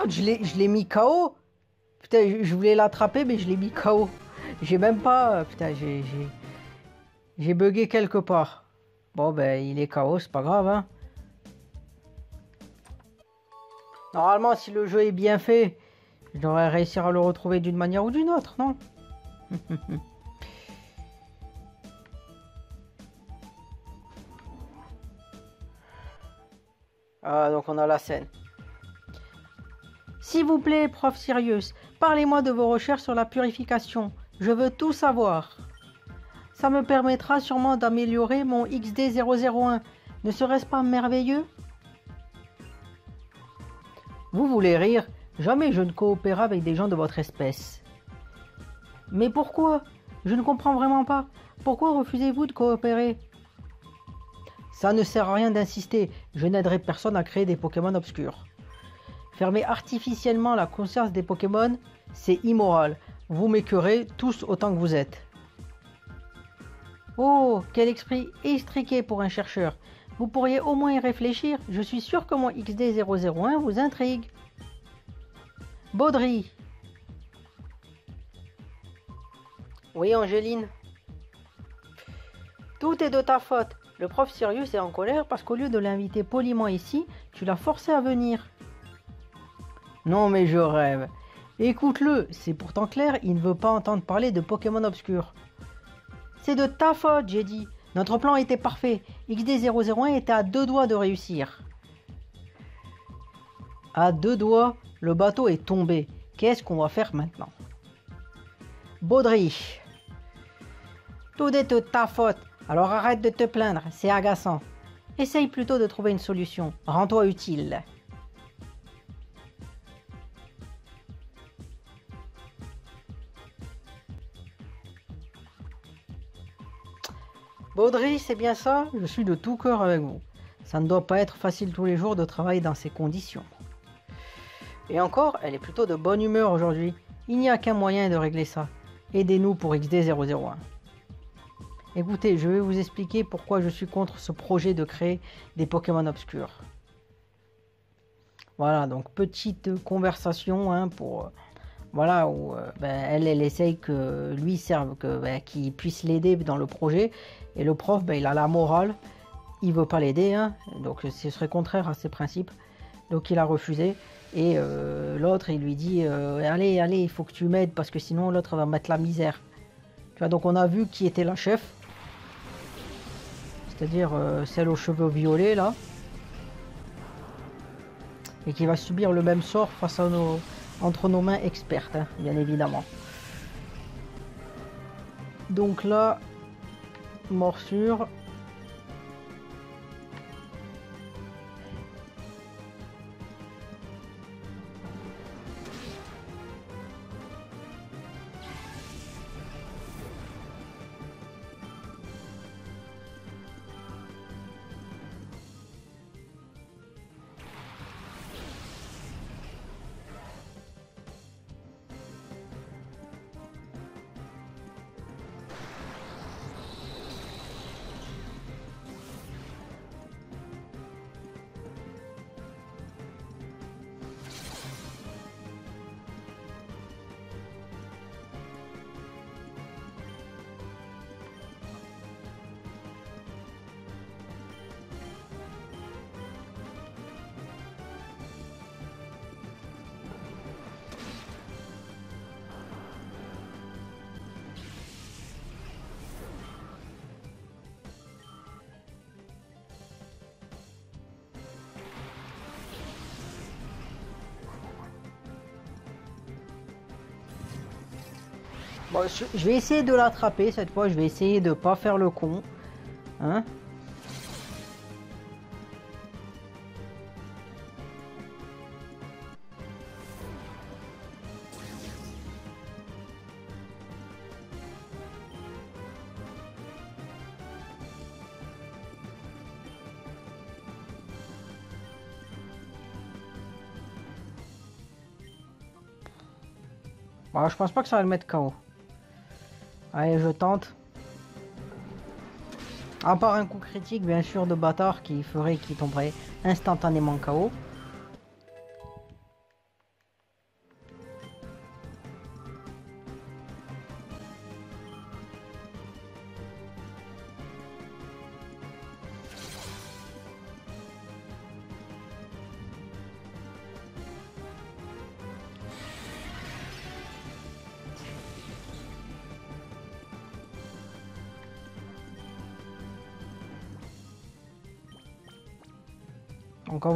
Je l'ai mis KO. Putain, je voulais l'attraper, mais je l'ai mis KO. J'ai même pas... Putain, j'ai... J'ai bugué quelque part. Bon, ben, il est KO, c'est pas grave, hein. Normalement, si le jeu est bien fait, je devrais réussir à le retrouver d'une manière ou d'une autre, non? Ah, donc on a la scène. S'il vous plaît, prof Sirius, parlez-moi de vos recherches sur la purification. Je veux tout savoir. Ça me permettra sûrement d'améliorer mon XD001. Ne serait-ce pas merveilleux? Vous voulez rire? Jamais je ne coopère avec des gens de votre espèce. Mais pourquoi? Je ne comprends vraiment pas. Pourquoi refusez-vous de coopérer? Ça ne sert à rien d'insister. Je n'aiderai personne à créer des Pokémon obscurs. Fermer artificiellement la conscience des Pokémon, c'est immoral. Vous m'écœurez tous autant que vous êtes. Oh, quel esprit extriqué pour un chercheur. Vous pourriez au moins y réfléchir. Je suis sûr que mon XD001 vous intrigue. Baudry. Oui, Angéline. Tout est de ta faute. Le prof Sirius est en colère parce qu'au lieu de l'inviter poliment ici, tu l'as forcé à venir. Non mais je rêve. Écoute-le, c'est pourtant clair, il ne veut pas entendre parler de Pokémon obscur. C'est de ta faute, j'ai dit. Notre plan était parfait. XD001 était à deux doigts de réussir. À deux doigts, le bateau est tombé. Qu'est-ce qu'on va faire maintenant? Baudry. Tout est de ta faute. Alors arrête de te plaindre, c'est agaçant. Essaye plutôt de trouver une solution. Rends-toi utile. Baudry, c'est bien ça? Je suis de tout cœur avec vous. Ça ne doit pas être facile tous les jours de travailler dans ces conditions. Et encore, elle est plutôt de bonne humeur aujourd'hui. Il n'y a qu'un moyen de régler ça. Aidez-nous pour XD001. Écoutez, je vais vous expliquer pourquoi je suis contre ce projet de créer des Pokémon obscurs. Voilà, donc petite conversation hein, pour voilà où euh, ben, elle, elle essaye que lui serve, ben, qu'il puisse l'aider dans le projet, et le prof, ben, il a la morale, il veut pas l'aider, hein, donc ce serait contraire à ses principes, donc il a refusé. Et euh, l'autre, il lui dit euh, Allez, allez, il faut que tu m'aides parce que sinon l'autre va mettre la misère. Tu vois, donc on a vu qui était la chef, c'est-à-dire celle aux cheveux violets là, et qui va subir le même sort face à nos, entre nos mains expertes, hein, bien évidemment. Donc là, morsure, je, vais essayer de l'attraper cette fois. Je vais essayer de pas faire le con. Hein je pense pas que ça va le mettre KO. Allez, je tente. À part un coup critique, bien sûr, de bâtard qui ferait qu'il tomberait instantanément KO.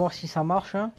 Voir si ça marche. Hein.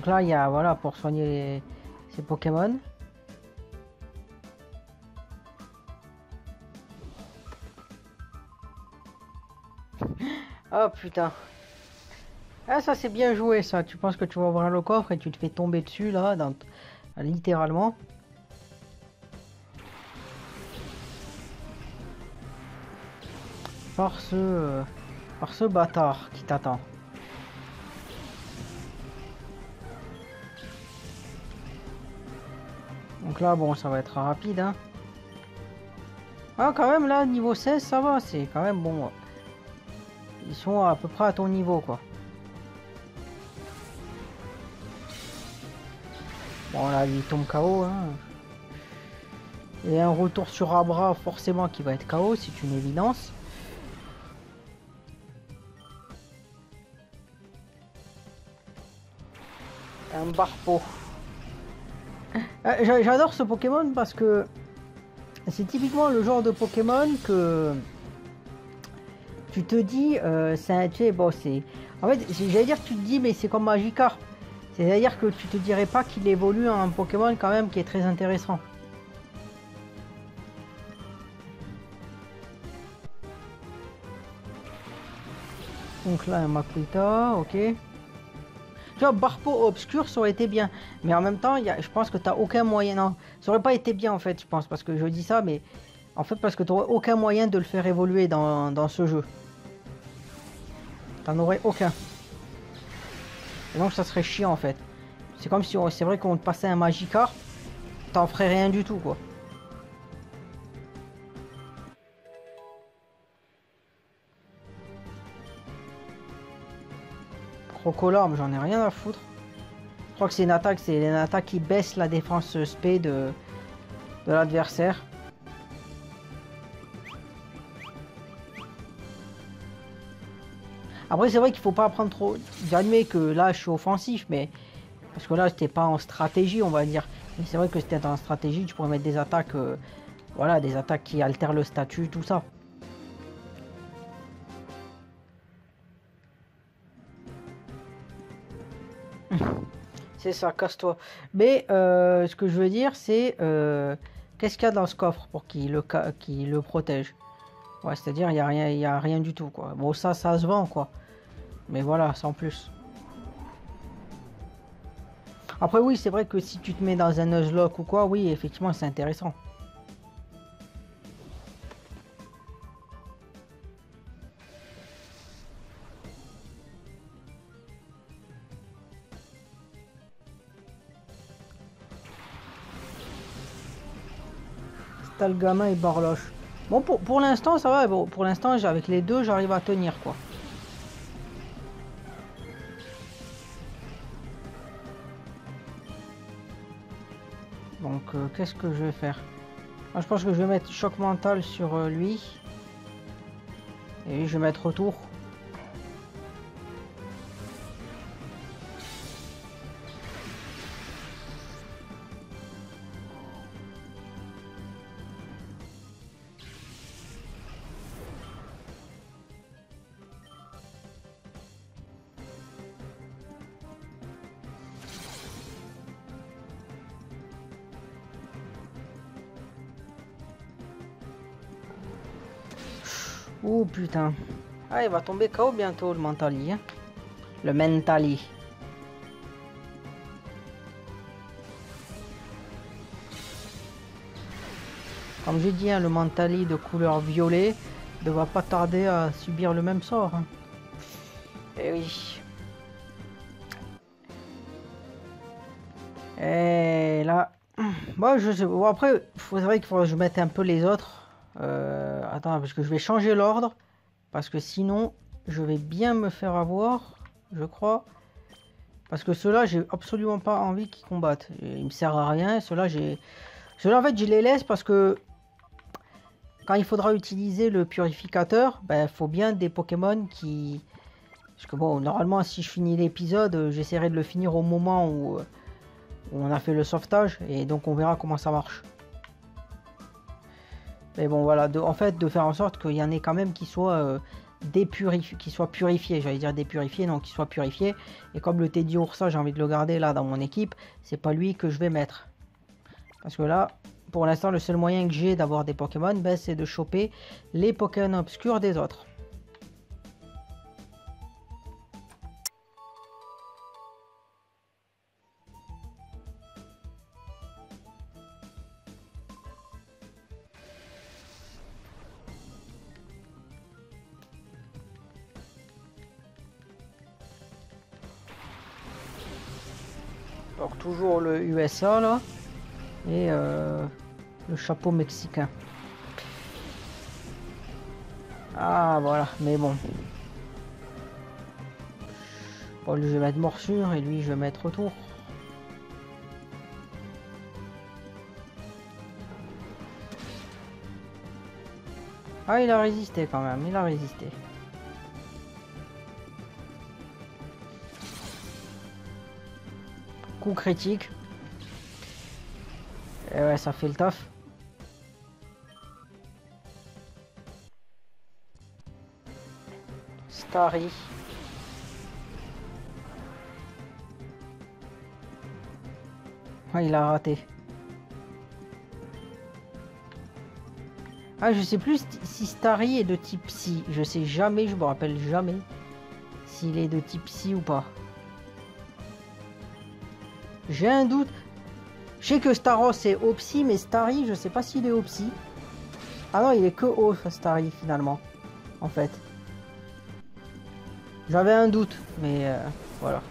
Donc là, il y a, voilà, pour soigner ces Pokémon. Oh putain. Ah ça c'est bien joué ça. Tu penses que tu vas ouvrir le coffre et tu te fais tomber dessus là, dans... littéralement. par ce, par ce bâtard qui t'attend. Là, bon, ça va être rapide. Hein. Ah, quand même, là, niveau 16, ça va. C'est quand même bon. Ils sont à peu près à ton niveau, quoi. Bon, là, il tombe KO. Hein. Et un retour sur Abra, forcément, qui va être KO, c'est une évidence. Un Barpo. Euh, j'adore ce Pokémon parce que c'est typiquement le genre de Pokémon que tu te dis, euh, c'est tu sais, bon, c'est. En fait, j'allais dire, tu te dis, mais c'est comme Magikarp. C'est-à-dire que tu te dirais pas qu'il évolue en Pokémon quand même qui est très intéressant. Donc là, un Makuita, ok. Tu Barpo Obscur, ça aurait été bien. Mais en même temps, je pense que tu n'as aucun moyen. Non, ça aurait pas été bien en fait, je pense, parce que je dis ça, mais en fait, parce que tu n'aurais aucun moyen de le faire évoluer dans, dans ce jeu. T'en aurais aucun. Et donc ça serait chiant en fait. C'est comme si c'est vrai qu'on te passait un Magikarp, t'en ferais rien du tout quoi. Crocolarme, j'en ai rien à foutre. Je crois que c'est une attaque, c'est une attaque qui baisse la défense SP de, de l'adversaire. Après, c'est vrai qu'il faut pas prendre trop. J'admets que là, je suis offensif, mais. Parce que là, c'était pas en stratégie, on va dire. Mais c'est vrai que c'était en stratégie, tu pourrais mettre des attaques. Euh, voilà, des attaques qui altèrent le statut, tout ça. C'est ça, casse-toi. Mais euh, ce que je veux dire, c'est. Euh, qu'est-ce qu'il y a dans ce coffre pour qu'il le, qui le protège? Ouais, c'est-à-dire, il n'y a, rien, a rien du tout. Bon, ça, ça se vend, quoi. Mais voilà, sans plus. Après, oui, c'est vrai que si tu te mets dans un Nuzlocke ou quoi, oui, effectivement, c'est intéressant. Stalgama et Barloche. Bon, pour, pour l'instant, ça va. Pour l'instant, avec les deux, j'arrive à tenir, quoi. Donc, euh, qu'est-ce que je vais faire? Moi, Je pense que je vais mettre choc mental sur euh, lui. Et je vais mettre retour. Putain. Ah, il va tomber KO bientôt, le Mentali. Hein. Le Mentali. Comme j'ai dit, hein, le Mentali de couleur violet ne va pas tarder à subir le même sort. Hein. Eh oui. Et là... Bon, je sais... Bon, après, il faudrait que je mette un peu les autres. Euh, attends, parce que je vais changer l'ordre. Parce que sinon, je vais bien me faire avoir, je crois. Parce que ceux-là, j'ai absolument pas envie qu'ils combattent. Il me sert à rien. Ceux-là, j'ai... Ceux-là, en fait, je les laisse parce que... Quand il faudra utiliser le purificateur, il ben, faut bien des Pokémon qui... Parce que bon, normalement, si je finis l'épisode, j'essaierai de le finir au moment où, où on a fait le sauvetage. Et donc, on verra comment ça marche. Mais bon, voilà, en fait, de faire en sorte qu'il y en ait quand même qui soient euh, qui soient purifiés, j'allais dire dépurifiés, non, qui soient purifiés. Et comme le Teddy Ursa, j'ai envie de le garder là dans mon équipe, c'est pas lui que je vais mettre. Parce que là, pour l'instant, le seul moyen que j'ai d'avoir des Pokémon, ben, c'est de choper les Pokémon obscurs des autres. USA là. Et euh, le chapeau mexicain. Ah voilà, mais bon. Bon lui je vais mettre morsure et lui je vais mettre retour. Ah il a résisté quand même, il a résisté. Coup critique. Et ouais, ça fait le taf. Starry. Ah, il a raté. Ah, je sais plus si Starry est de type Psy. Je sais jamais, je me rappelle jamais s'il est de type Psy ou pas. J'ai un doute. Je sais que Staros est Opsi, mais Starry, je sais pas s'il est Opsi. Ah non, il est que O, Starry, finalement. En fait. J'avais un doute, mais euh, voilà.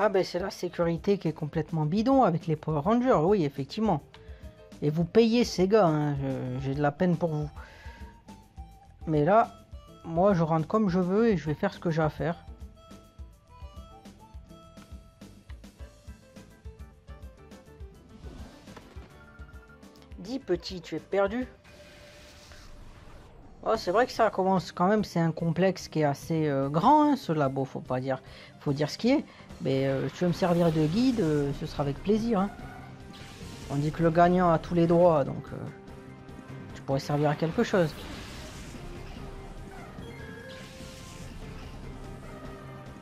Ah ben c'est la sécurité qui est complètement bidon avec les Power Rangers, oui effectivement. Et vous payez ces gars, hein. j'ai de la peine pour vous. Mais là, moi je rentre comme je veux et je vais faire ce que j'ai à faire. Dis petit, tu es perdu Oh, c'est vrai que ça commence quand même, c'est un complexe qui est assez euh, grand, hein, ce labo, faut pas dire, faut dire ce qui est. Mais euh, tu veux me servir de guide, euh, ce sera avec plaisir. Hein. On dit que le gagnant a tous les droits, donc tu pourrais servir à quelque chose.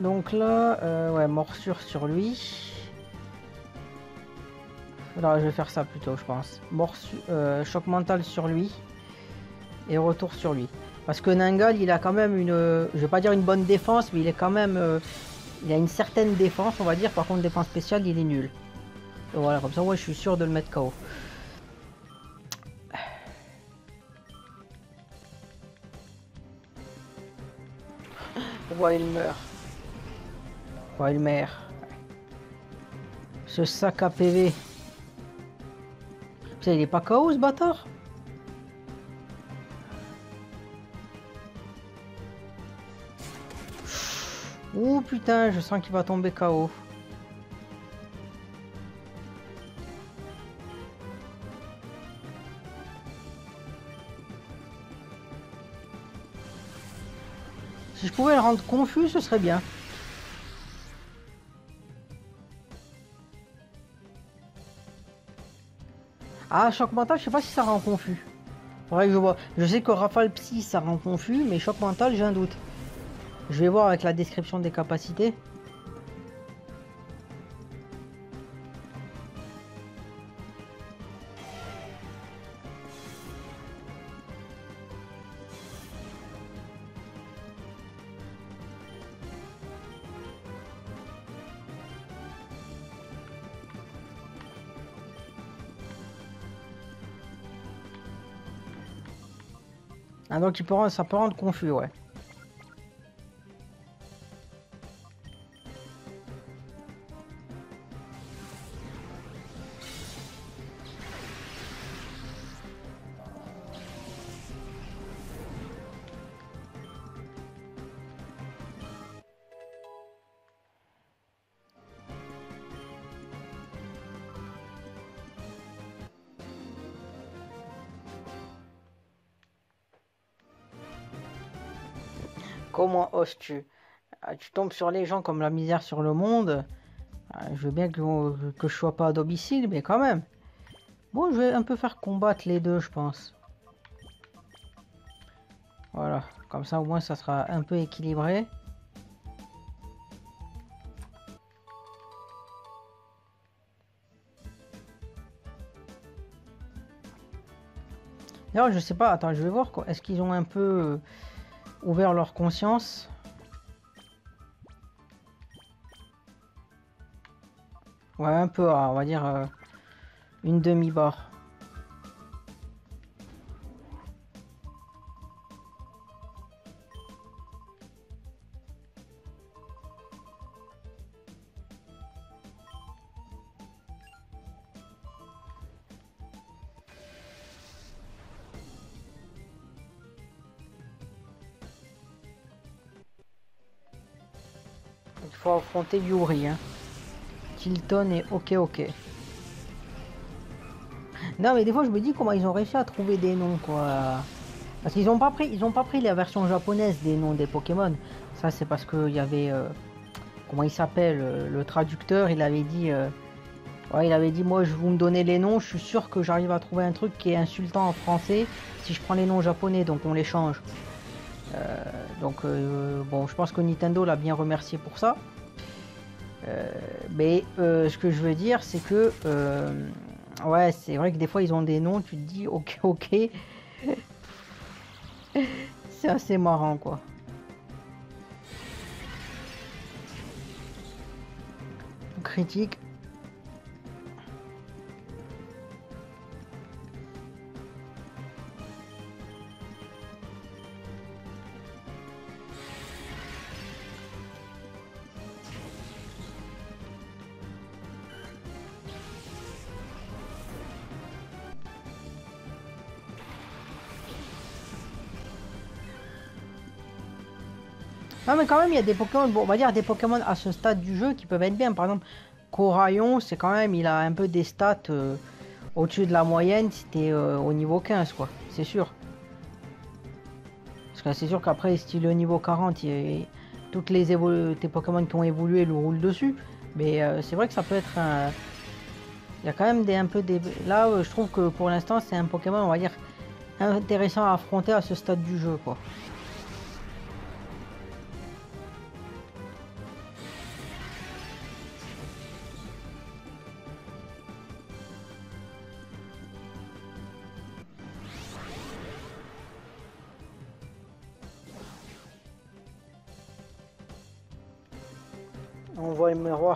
Donc là, ouais, morsure sur lui. Là, je vais faire ça plutôt, je pense. Morsure, choc mental sur lui et retour sur lui. Parce que Nangal, il a quand même une, je vais pas dire une bonne défense, mais il est quand même, euh, il a une certaine défense, on va dire. Par contre, défense spéciale, il est nul. voilà, comme ça, moi, je suis sûr de le mettre KO. Voilà, il meurt. Voilà, il meurt. Ce sac à PV. il est pas KO, ce bâtard? Oh putain, je sens qu'il va tomber KO. Si je pouvais le rendre confus, ce serait bien. Ah, choc mental, je sais pas si ça rend confus. Faudrait que je vois. Je sais que Rafale Psy, ça rend confus, mais choc mental, j'ai un doute. Je vais voir avec la description des capacités. Ah donc il peut, ça peut rendre confus, ouais. Ah, Tu tombes sur les gens comme la misère sur le monde. Ah, je veux bien que, que je sois pas à domicile, mais quand même. Bon, je vais un peu faire combattre les deux, je pense. Voilà, comme ça au moins ça sera un peu équilibré. D'ailleurs, je sais pas, attends, je vais voir quoi. Est-ce qu'ils ont un peu euh, ouvert leur conscience Ouais, un peu, on va dire euh, une demi-barre. Yuri. Hein. Tilton et ok ok. Non mais des fois je me dis comment ils ont réussi à trouver des noms quoi. Parce qu'ils ont pas pris ils ont pas pris la version japonaise des noms des Pokémon. Ça c'est parce qu'il y avait euh, comment il s'appelle euh, le traducteur il avait dit euh, il avait dit moi je vous me donner les noms je suis sûr que j'arrive à trouver un truc qui est insultant en français si je prends les noms japonais donc on les change. donc bon je pense que Nintendo l'a bien remercié pour ça. Euh, mais euh, ce que je veux dire, c'est que euh, ouais, c'est vrai que des fois ils ont des noms, tu te dis ok, ok. c'est assez marrant quoi. Critique. Quand même il y a des Pokémon, bon, on va dire des Pokémon à ce stade du jeu qui peuvent être bien. Par exemple, Coraillon, c'est quand même, il a un peu des stats euh, au-dessus de la moyenne, c'était euh, au niveau 15 quoi, c'est sûr. Parce que c'est sûr qu'après, style au niveau 40, il toutes les tes Pokémon qui ont évolué le roulent dessus. Mais euh, c'est vrai que ça peut être un... Il y a quand même des, un peu des... Là, je trouve que pour l'instant, c'est un Pokémon, on va dire, intéressant à affronter à ce stade du jeu quoi.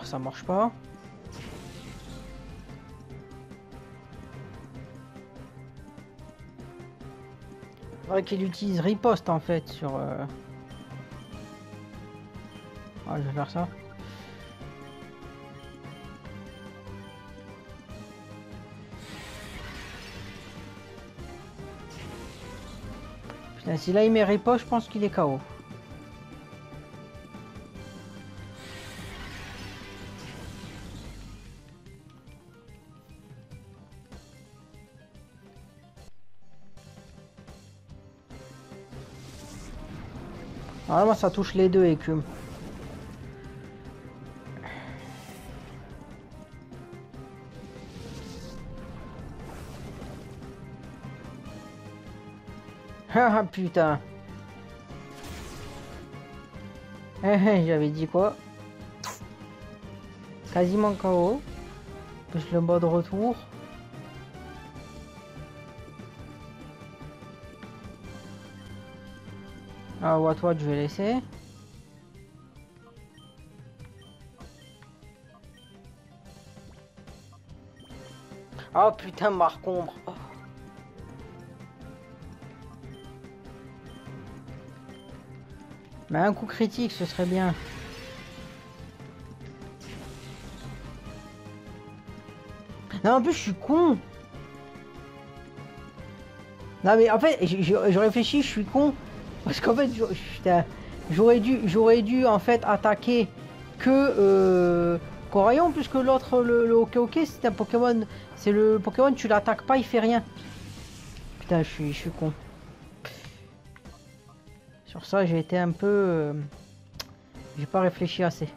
Ça marche pas. Faudrait qu'il utilise riposte en fait sur... Ah, je vais faire ça. Si là il met riposte, je pense qu'il est KO. Moi ça touche les deux écumes. Ah putain. Eh, eh, j'avais dit quoi? Quasiment KO. Plus le bas de retour. Ah, à toi, je vais laisser. Oh putain, Marcombre. Oh. Mais un coup critique, ce serait bien. Non, en plus, je suis con. Non, mais en fait, je réfléchis, je suis con. Parce qu'en fait, j'aurais dû, j'aurais dû en fait attaquer que euh, Corayon, puisque l'autre, le, le Ok Ok, c'est un Pokémon. C'est le Pokémon, tu l'attaques pas, il fait rien. Putain, je suis, con. Sur ça, j'ai été un peu... euh, J'ai pas réfléchi assez.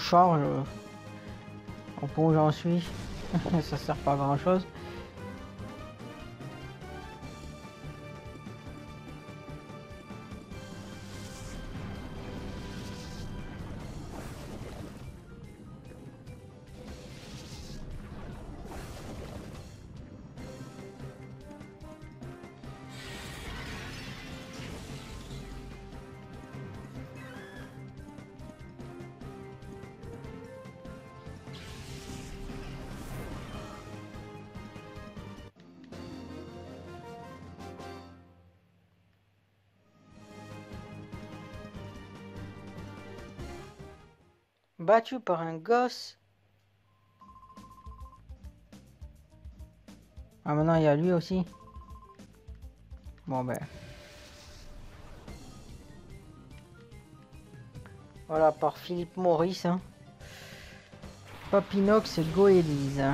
Charge, euh, au point où j'en suis, ça sert pas à grand chose. Battu par un gosse. Ah maintenant il y a lui aussi. Bon ben. Voilà par Philippe Maurice. Hein. Papinox Goélise.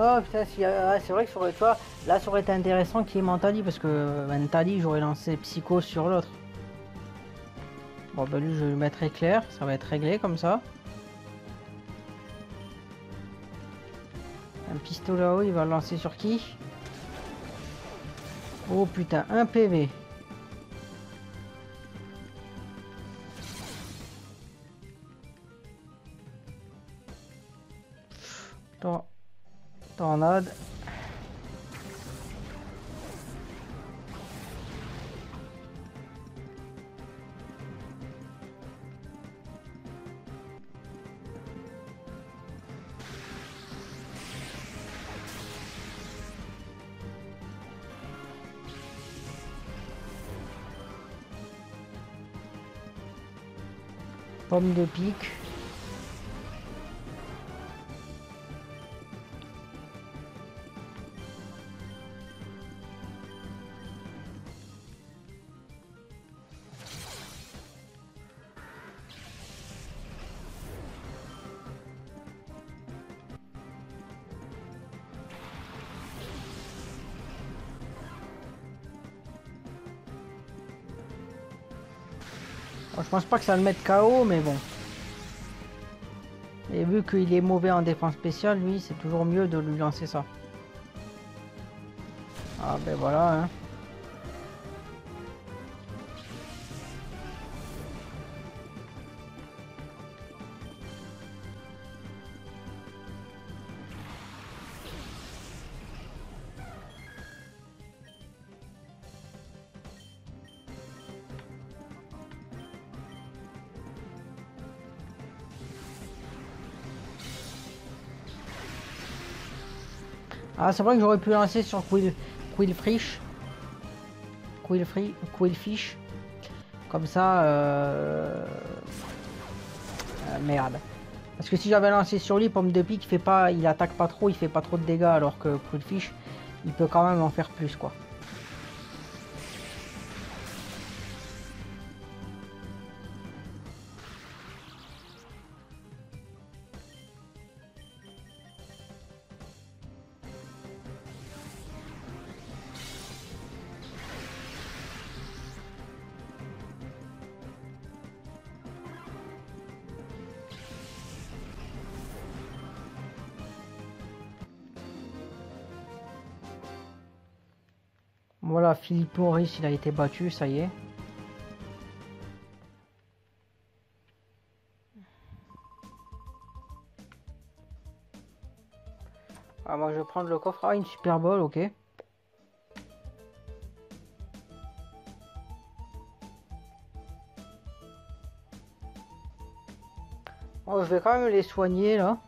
Oh putain, si, ah, c'est vrai que ça aurait, tu vois, là ça aurait été intéressant qu'il y ait Mentali parce que Mentali j'aurais lancé Psycho sur l'autre. Bon bah lui je vais le mettre éclair, ça va être réglé comme ça. Un pistolet là-haut, il va le lancer sur qui? Oh putain, un PV. Tor- Tornade. Pomme de pique. Je pense pas que ça le mette KO, mais bon. Et vu qu'il est mauvais en défense spéciale, lui, c'est toujours mieux de lui lancer ça. Ah ben voilà, hein. Ah, c'est vrai que j'aurais pu lancer sur Quill, Quillfish. Quillfree, Quillfish. Comme ça, euh... euh, merde. Parce que si j'avais lancé sur lui, pomme de pique, il fait pas, il attaque pas trop, il fait pas trop de dégâts, alors que Quillfish, il peut quand même en faire plus, quoi. Maurice, il a été battu, ça y est. Ah, moi je vais prendre le coffre. Ah, une Super Bowl, ok. Bon, je vais quand même les soigner là.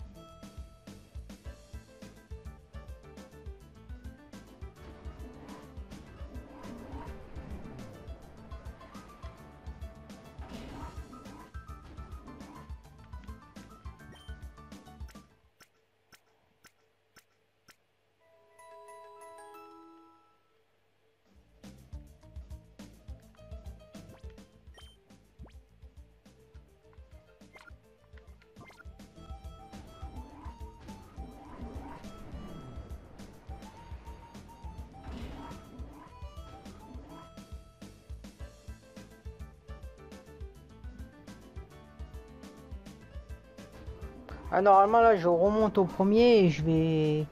Ah, normalement, là, je remonte au premier et je vais...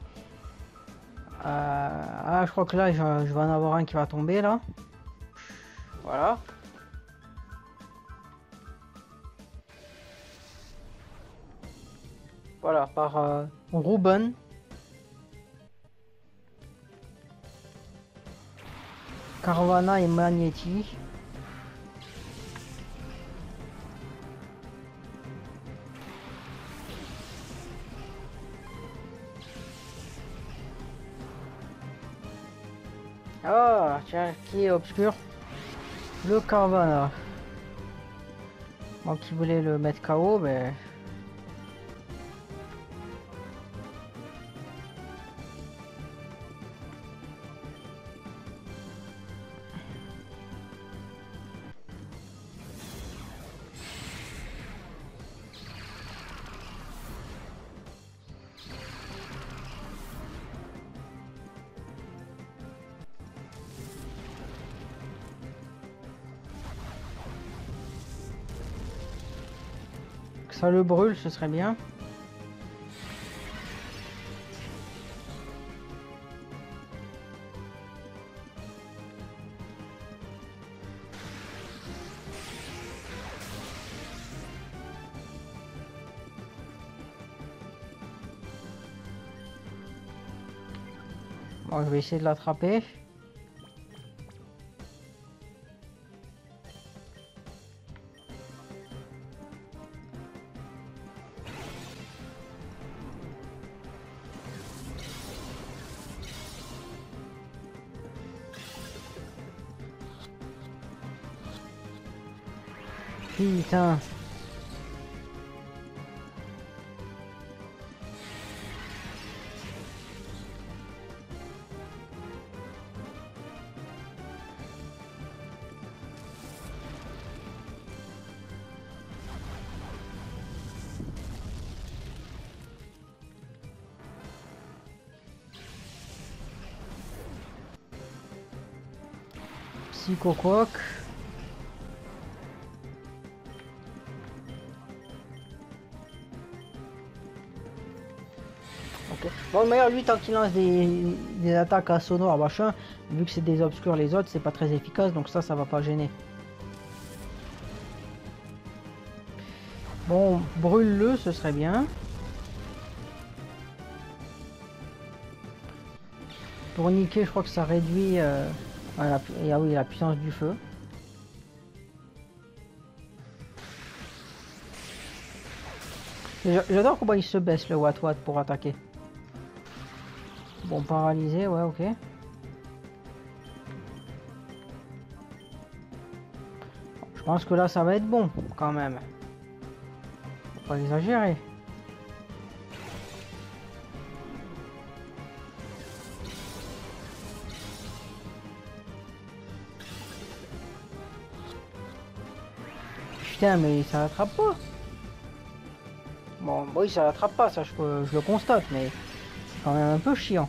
Euh, ah, je crois que là, je, vais en avoir un qui va tomber, là. Voilà. Voilà, par euh, Ruben. Carvana et Magnetti. Tiens, qui est obscur Le Carvana. Moi qui voulais le mettre KO, mais... brûle, ce serait bien. Bon, je vais essayer de l'attraper. Ok. Bon, le meilleur, lui, tant qu'il lance des, des attaques à sonore, machin, vu que c'est des obscurs les autres, c'est pas très efficace, donc ça, ça va pas gêner. Bon, brûle-le, ce serait bien. Pour niquer, je crois que ça réduit euh, la, ah oui, la puissance du feu. J'adore comment il se baisse le Watt Watt pour attaquer. Bon, paralysé, ouais, ok. Je pense que là, ça va être bon, quand même. Faut pas exagérer. Putain, mais ça l'attrape pas. Bon, oui, ça l'attrape pas, ça je, je le constate, mais c'est quand même un peu chiant.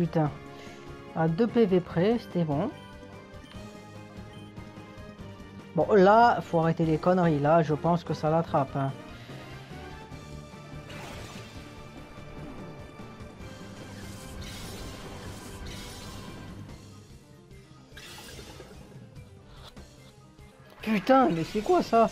Putain. À 2 PV près, c'était bon. Bon, là, faut arrêter les conneries. Là, je pense que ça l'attrape. Hein. Putain, mais c'est quoi ça?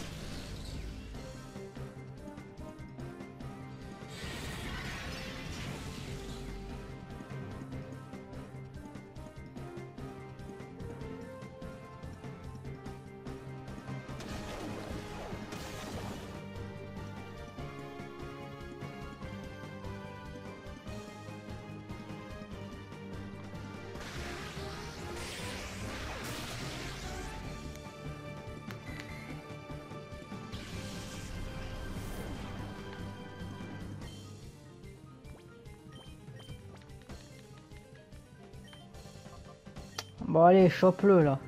Allez, chope-le là.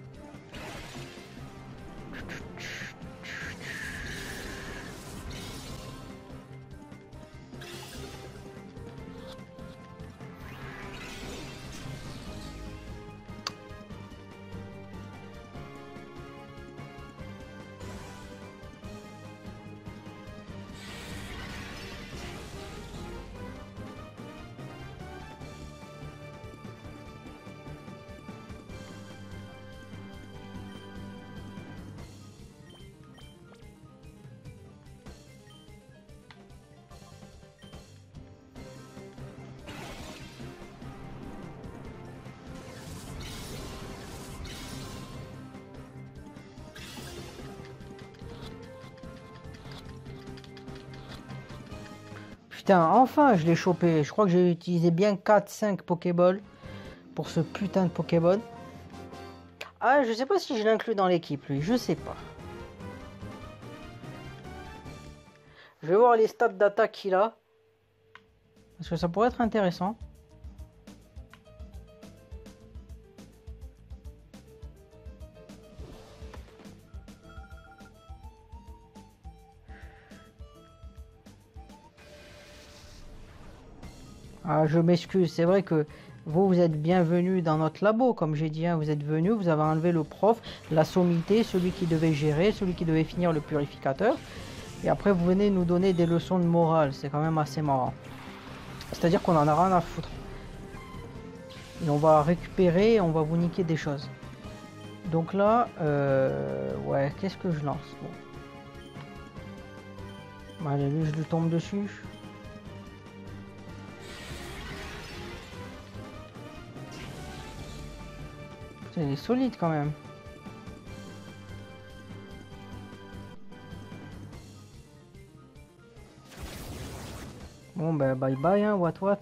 Putain, enfin je l'ai chopé. Je crois que j'ai utilisé bien 4-5 Pokéballs pour ce putain de Pokéball. Ah, je sais pas si je l'inclus dans l'équipe, lui. Je sais pas. Je vais voir les stats d'attaque qu'il a. Parce que ça pourrait être intéressant. Ah, je m'excuse, c'est vrai que vous, vous êtes bienvenu dans notre labo, comme j'ai dit, hein, vous êtes venu, vous avez enlevé le prof, la sommité, celui qui devait gérer, celui qui devait finir le purificateur. Et après, vous venez nous donner des leçons de morale, c'est quand même assez marrant. C'est-à-dire qu'on en a rien à foutre. Et on va récupérer, on va vous niquer des choses. Donc là, euh, ouais, qu'est-ce que je lance? Allez, lui, je lui tombe dessus. C'est solide quand même. Bon ben bye bye hein, what what?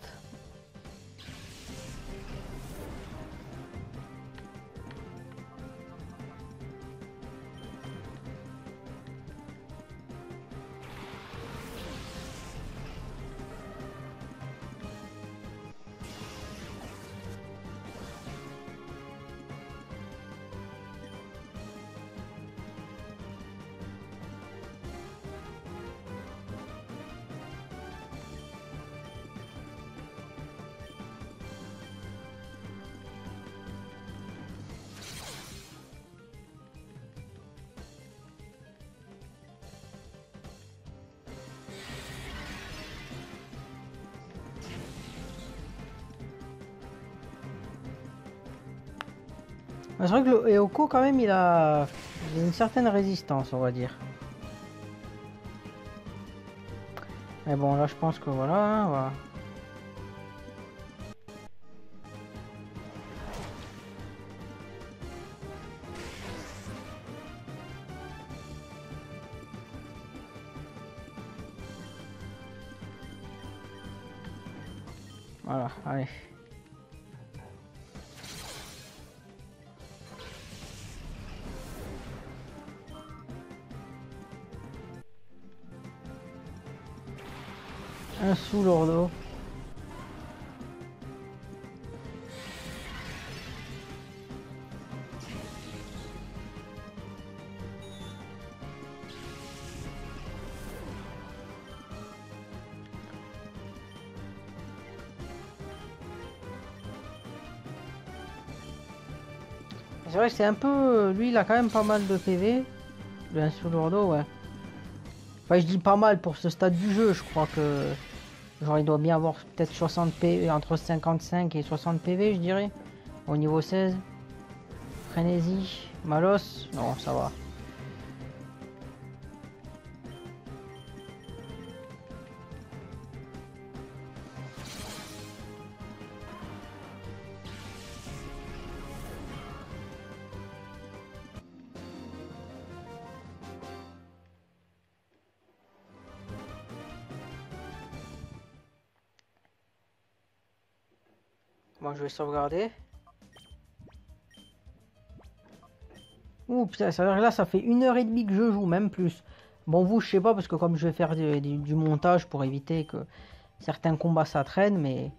Quand même, il a... une certaine résistance, on va dire. Mais bon, là, je pense que voilà, hein, C'est vrai que c'est un peu... Lui, il a quand même pas mal de PV. Le sous l'ordo, ouais. Enfin, je dis pas mal pour ce stade du jeu, je crois que... Genre, il doit bien avoir peut-être 60 PV, entre 55 et 60 PV, je dirais. Au niveau 16. Frénésie. Malos. Non, ça va. Sauvegarder. Ouh ça là ça fait une heure et demie que je joue, même plus. Bon vous je sais pas parce que comme je vais faire du, montage pour éviter que certains combats ça traîne, mais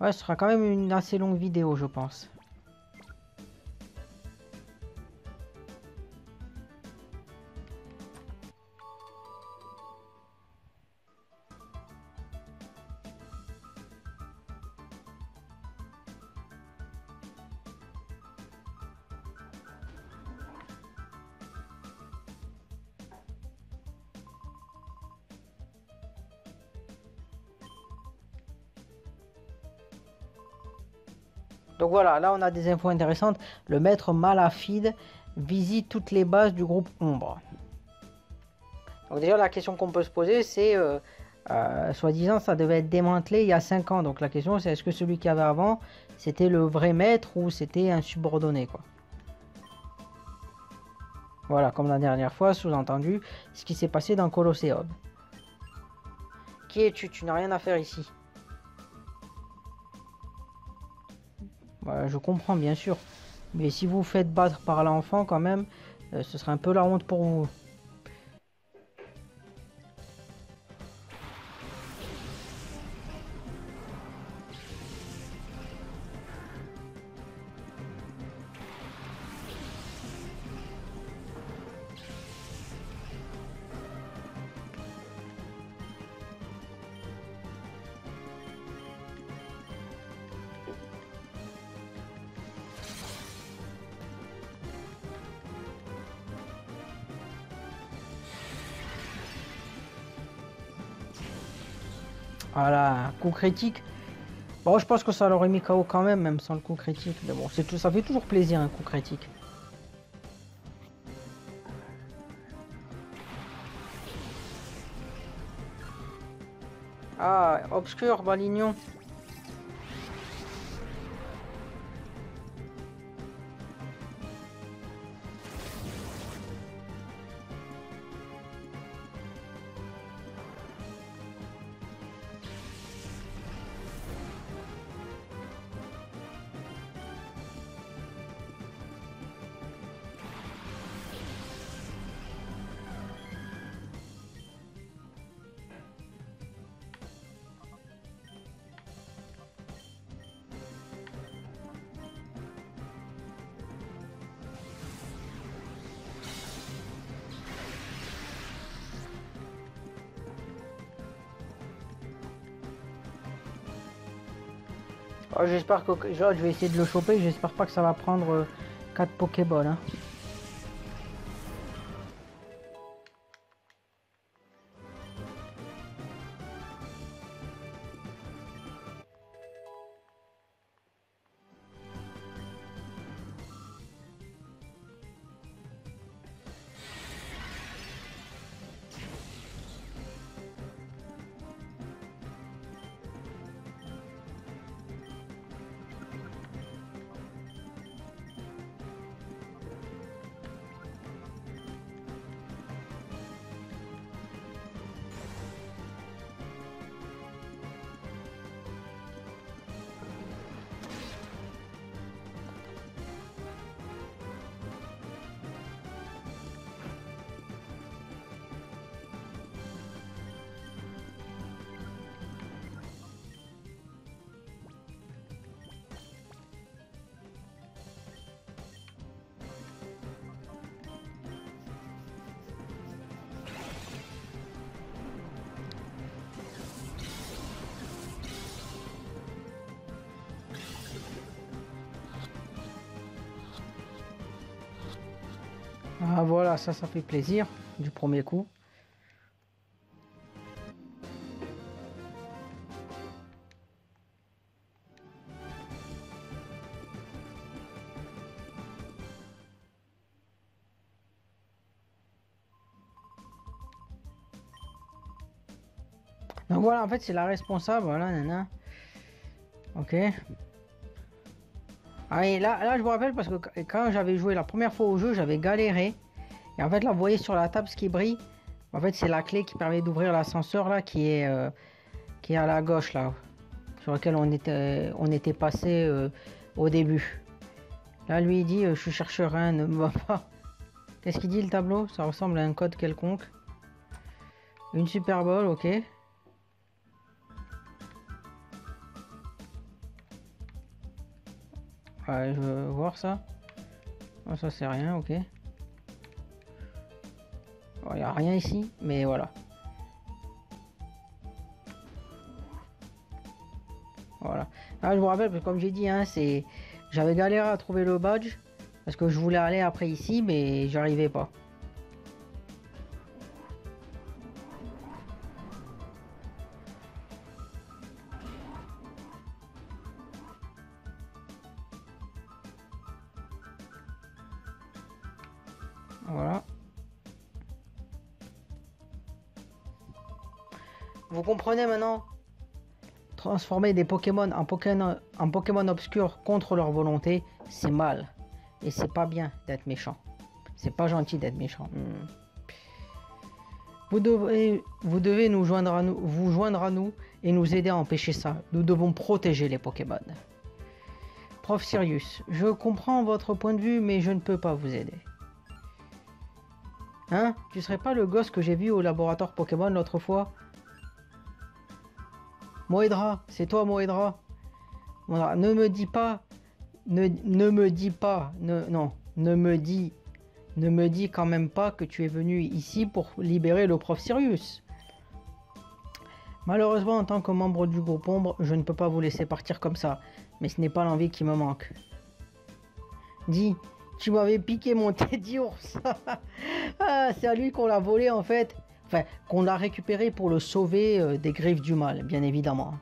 ouais ce sera quand même une assez longue vidéo je pense. Voilà, là on a des infos intéressantes. Le maître Malafide visite toutes les bases du groupe Ombre. Donc déjà la question qu'on peut se poser c'est, euh, euh, soi-disant ça devait être démantelé il y a 5 ans. Donc la question c'est est-ce que celui qui avait avant c'était le vrai maître ou c'était un subordonné. Voilà, comme la dernière fois, sous-entendu, ce qui s'est passé dans Colosseum. Qui es-tu? Tu n'as rien à faire ici. Je comprends, bien sûr. Mais si vous faites battre par l'enfant, quand même, euh, ce serait un peu la honte pour vous. Critique. Bon, je pense que ça l'aurait mis KO quand même, même sans le coup critique. Mais bon, tout, ça fait toujours plaisir un coup critique. Ah, obscur, balignon. Oh, j'espère que je vais essayer de le choper. J'espère pas que ça va prendre 4 euh, Pokéballs. Hein. Ça, ça fait plaisir du premier coup. Donc voilà, en fait, c'est la responsable, voilà, nana. Ok. Ah, et là, là, je me rappelle parce que quand j'avais joué la première fois au jeu, j'avais galéré. Et en fait, là, vous voyez sur la table ce qui brille. En fait, c'est la clé qui permet d'ouvrir l'ascenseur là, qui est, euh, qui est à la gauche là, sur lequel on était, passé euh, au début. Là, lui, il dit euh, Je cherche rien, ne me va pas. Qu'est-ce qu'il dit le tableau? Ça ressemble à un code quelconque. Une Super Bowl, ok. je veux voir ça. Oh, ça c'est rien, ok. A rien ici, mais voilà. Voilà. Là, je vous rappelle, que comme j'ai dit, hein, c'est j'avais galéré à trouver le badge parce que je voulais aller après ici, mais j'arrivais pas. Comprenez maintenant Transformer des Pokémon en Pokémon, en Pokémon obscurs contre leur volonté, c'est mal. Et c'est pas bien d'être méchant. C'est pas gentil d'être méchant. Hmm. Vous devez, vous devez nous joindre à nous, vous joindre à nous et nous aider à empêcher ça. Nous devons protéger les Pokémon. Prof Sirius, je comprends votre point de vue, mais je ne peux pas vous aider. Hein? Tu serais pas le gosse que j'ai vu au laboratoire Pokémon l'autre fois? Moedra, c'est toi Moedra. ne me dis pas, ne, me dis pas, non, ne me dis, ne me dis quand même pas que tu es venu ici pour libérer le prof Sirius. Malheureusement, en tant que membre du groupe Ombre, je ne peux pas vous laisser partir comme ça, mais ce n'est pas l'envie qui me manque. Dis, tu m'avais piqué mon Teddy ours. ah, c'est à lui qu'on l'a volé en fait. Enfin, qu'on l'a récupéré pour le sauver euh, des griffes du mal, bien évidemment.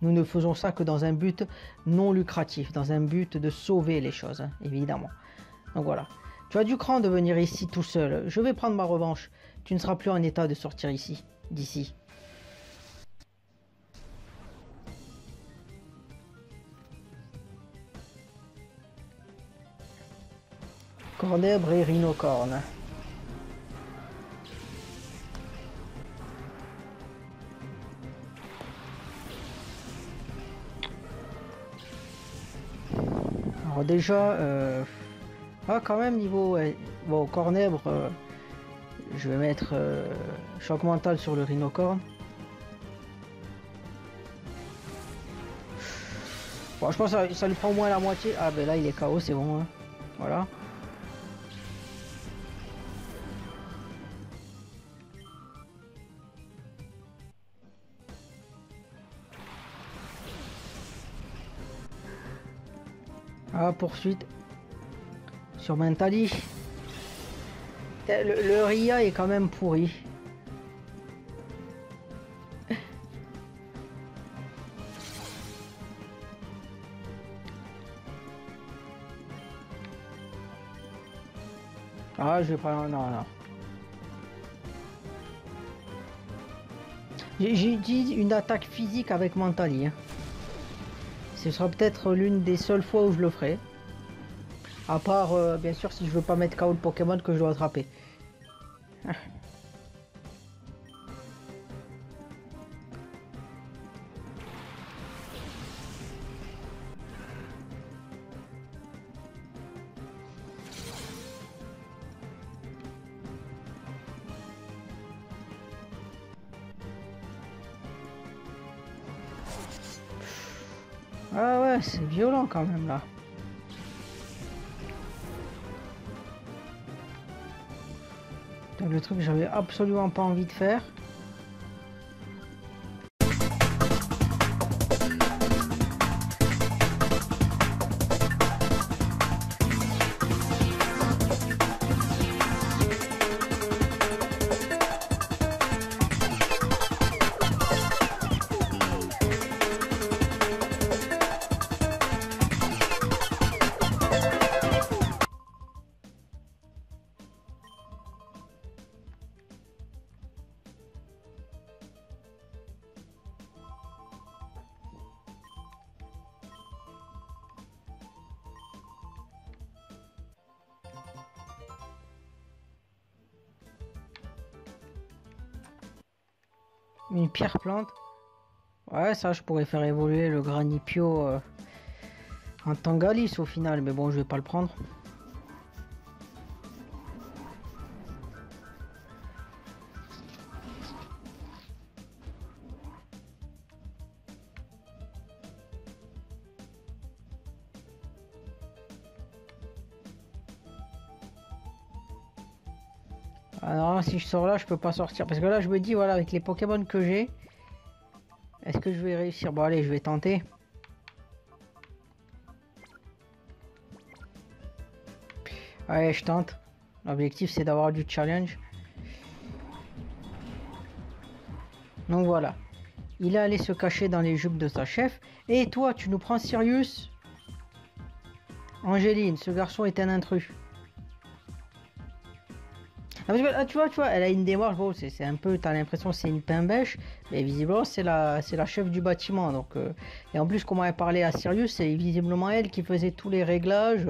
Nous ne faisons ça que dans un but non lucratif, dans un but de sauver les choses, évidemment. Donc voilà. Tu as du cran de venir ici tout seul. Je vais prendre ma revanche. Tu ne seras plus en état de sortir ici, d'ici. Cornèbre et rhinocorne. Alors déjà, euh, ah quand même niveau bon cornèbre, euh, je vais mettre euh, choc mental sur le rhinocorne. Bon, je pense que ça, lui prend au moins la moitié. Ah ben là il est KO, c'est bon. Hein. Voilà. Ah, poursuite sur Mentali. Le, RIA est quand même pourri. Ah, je vais pas... Non, non. J'ai dit une attaque physique avec Mentali. Hein. Ce sera peut-être l'une des seules fois où je le ferai. À part, euh, bien sûr, si je veux pas mettre KO le Pokémon que je dois attraper. c'est violent quand même là. Donc le truc j'avais absolument pas envie de faire. Plante. Ouais, ça, je pourrais faire évoluer le granipio euh, en Tangalis au final, mais bon, je vais pas le prendre. Alors si je sors là, je peux pas sortir. Parce que là, je me dis, voilà, avec les Pokémon que j'ai, est-ce que je vais réussir? Bon, allez, je vais tenter. Allez, je tente. L'objectif, c'est d'avoir du challenge. Donc voilà. Il est allé se cacher dans les jupes de sa chef. Et toi, tu nous prends Sirius Angéline, ce garçon est un intrus. Ah, tu vois, tu vois, elle a une démarche, c'est un peu, t'as l'impression c'est une bêche, mais visiblement c'est la, la chef du bâtiment. Donc, euh, et en plus, comment elle parlait à Sirius, c'est visiblement elle qui faisait tous les réglages.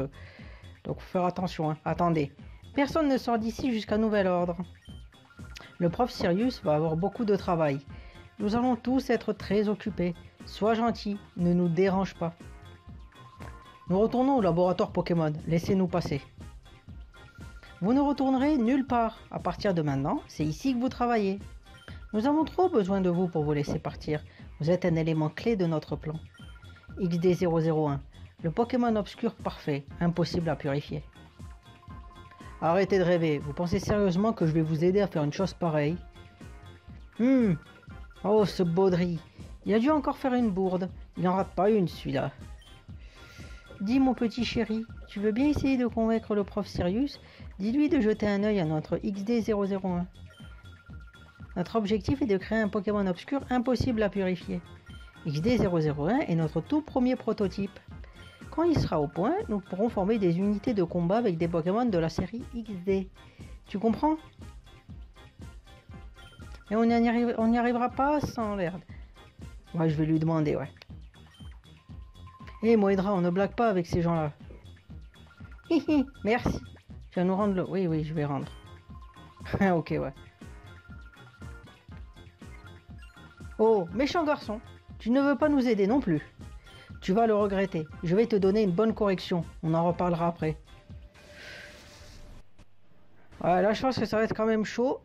Donc, faut faire attention. Hein. Attendez, personne ne sort d'ici jusqu'à nouvel ordre. Le prof Sirius va avoir beaucoup de travail. Nous allons tous être très occupés. Sois gentil, ne nous dérange pas. Nous retournons au laboratoire Pokémon. Laissez-nous passer. Vous ne retournerez nulle part. À partir de maintenant, c'est ici que vous travaillez. Nous avons trop besoin de vous pour vous laisser partir. Vous êtes un élément clé de notre plan. XD001, le Pokémon obscur parfait, impossible à purifier. Arrêtez de rêver. Vous pensez sérieusement que je vais vous aider à faire une chose pareille? Hum. Oh, ce Baudry. Il a dû encore faire une bourde. Il n'en rate pas une, celui-là. Dis, mon petit chéri, tu veux bien essayer de convaincre le prof Sirius Dis-lui de jeter un œil à notre XD001. Notre objectif est de créer un Pokémon obscur impossible à purifier. XD001 est notre tout premier prototype. Quand il sera au point, nous pourrons former des unités de combat avec des Pokémon de la série XD. Tu comprends? Et on n'y arrivera pas sans l'air. Ouais, je vais lui demander, ouais. Hé, Moedra, on ne blague pas avec ces gens-là. Merci. Tu vas nous rendre le... Oui, oui, je vais rendre. ok, ouais. Oh, méchant garçon. Tu ne veux pas nous aider non plus. Tu vas le regretter. Je vais te donner une bonne correction. On en reparlera après. Ouais, là, je pense que ça va être quand même chaud.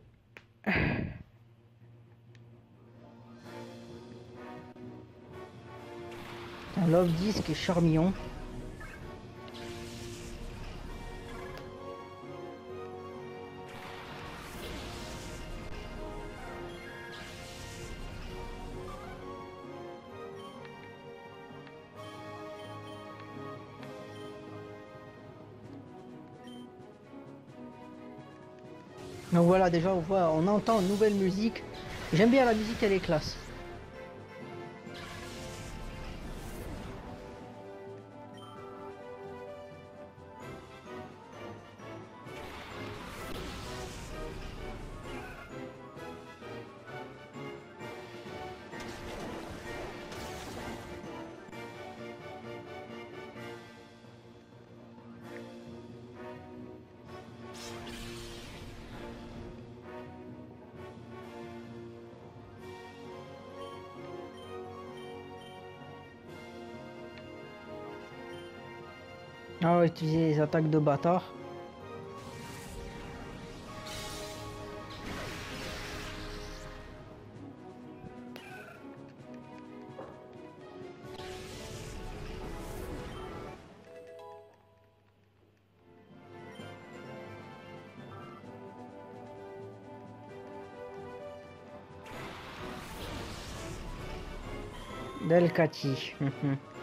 Un love disc est charmillon. Donc voilà, déjà on entend une nouvelle musique. J'aime bien la musique, elle est classe. Utiliser les attaques de bâtard. Delcati.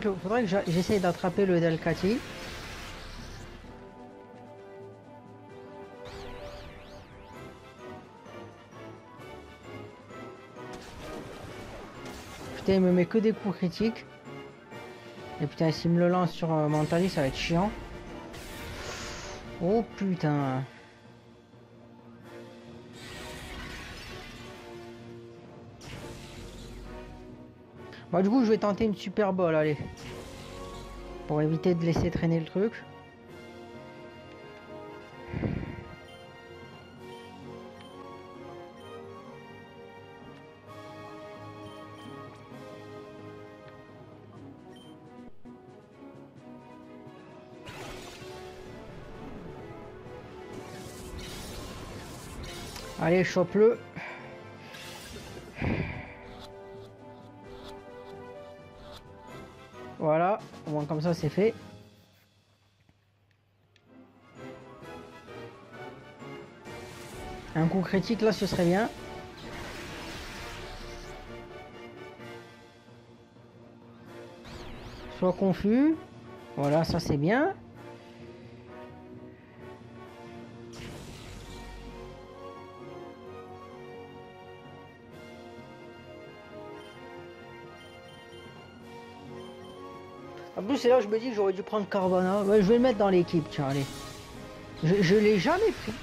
faudrait que j'essaye d'attraper le Delcati. Putain, il me met que des coups critiques. Et putain, s'il me le lance sur euh, ça va être chiant. Oh putain. Bah du coup je vais tenter une super bolle, allez. Pour éviter de laisser traîner le truc. Allez, chope-le. Comme ça c'est fait. Un coup critique là ce serait bien. Soit confus. Voilà, ça c'est bien. C'est là que je me dis que j'aurais dû prendre. Ouais, je vais le mettre dans l'équipe, allez. Je, je l'ai jamais pris.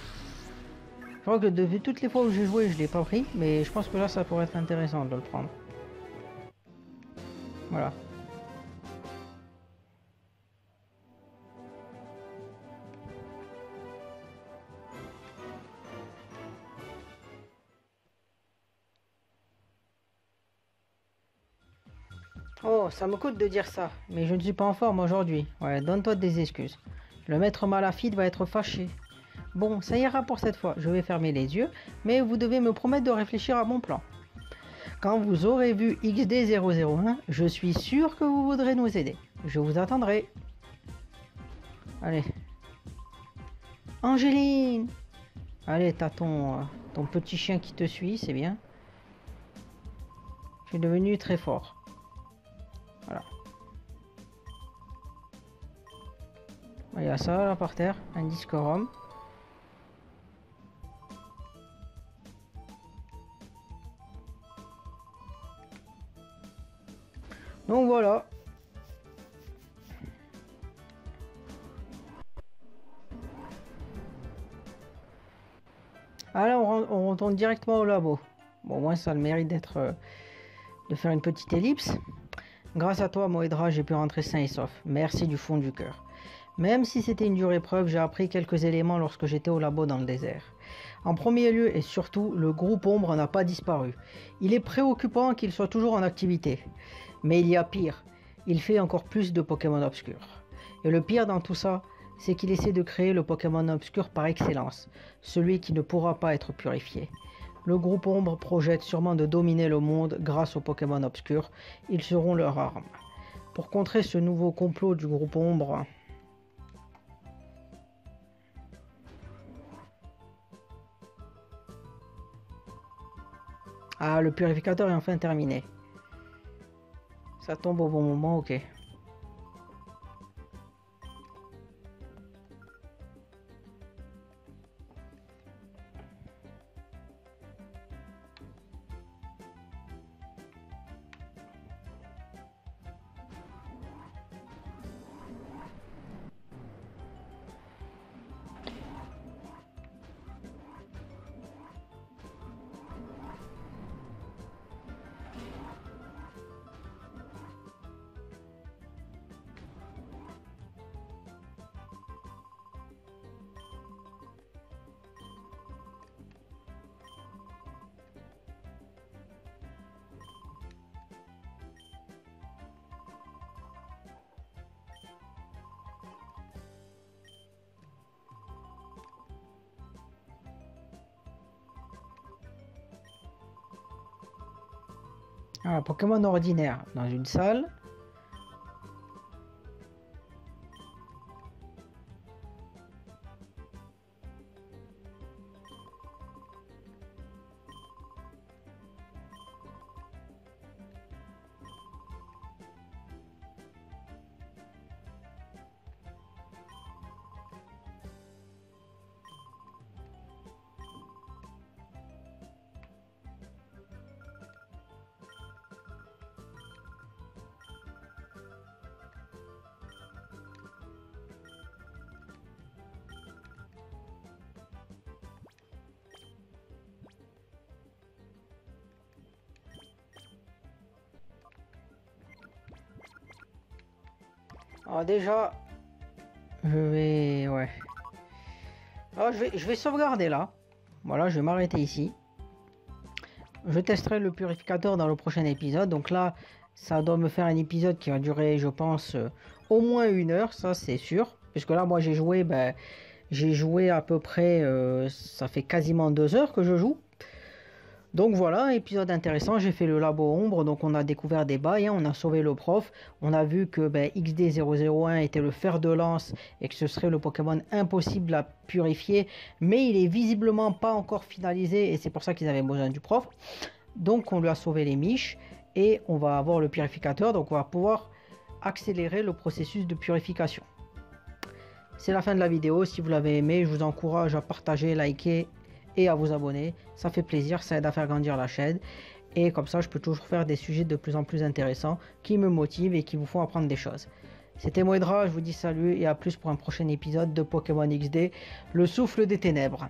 Je crois que depuis toutes les fois où j'ai joué, je l'ai pas pris. Mais je pense que là, ça pourrait être intéressant de le prendre. Voilà. Ça me coûte de dire ça, mais je ne suis pas en forme aujourd'hui. Ouais, donne-toi des excuses. Le maître Malafide va être fâché. Bon, ça ira pour cette fois. Je vais fermer les yeux, mais vous devez me promettre de réfléchir à mon plan. Quand vous aurez vu XD001, je suis sûr que vous voudrez nous aider. Je vous attendrai. Allez. Angéline Allez, t'as ton, euh, ton petit chien qui te suit, c'est bien. Je suis devenu très fort. Il y a ça là par terre, un disque ROM. Donc voilà. Alors on, on retourne directement au labo. Bon, moi ça a le mérite d'être euh, de faire une petite ellipse. Grâce à toi, Moedra, j'ai pu rentrer sain et sauf. Merci du fond du cœur. Même si c'était une dure épreuve, j'ai appris quelques éléments lorsque j'étais au labo dans le désert. En premier lieu et surtout, le groupe Ombre n'a pas disparu. Il est préoccupant qu'il soit toujours en activité. Mais il y a pire. Il fait encore plus de Pokémon obscurs. Et le pire dans tout ça, c'est qu'il essaie de créer le Pokémon obscur par excellence, celui qui ne pourra pas être purifié. Le groupe Ombre projette sûrement de dominer le monde grâce aux Pokémon obscurs. Ils seront leur arme. Pour contrer ce nouveau complot du groupe Ombre, Ah, le purificateur est enfin terminé. Ça tombe au bon moment, ok. Un Pokémon ordinaire dans une salle. Déjà, je vais... Ouais. Vais, je vais sauvegarder là. Voilà, je vais m'arrêter ici. Je testerai le purificateur dans le prochain épisode. Donc là, ça doit me faire un épisode qui va durer, je pense, euh, au moins une heure. Ça, c'est sûr. Puisque là, moi, j'ai joué... Ben, j'ai joué à peu près... euh, ça fait quasiment deux heures que je joue. Donc voilà, épisode intéressant, j'ai fait le labo ombre, donc on a découvert des bails, hein, on a sauvé le prof, on a vu que ben, XD001 était le fer de lance et que ce serait le Pokémon impossible à purifier, mais il est visiblement pas encore finalisé et c'est pour ça qu'ils avaient besoin du prof. Donc on lui a sauvé les miches et on va avoir le purificateur, donc on va pouvoir accélérer le processus de purification. C'est la fin de la vidéo, si vous l'avez aimé, je vous encourage à partager, liker et à vous abonner. Ça fait plaisir, ça aide à faire grandir la chaîne. Et comme ça, je peux toujours faire des sujets de plus en plus intéressants qui me motivent et qui vous font apprendre des choses. C'était Moedra, je vous dis salut et à plus pour un prochain épisode de Pokémon XD, le souffle des ténèbres.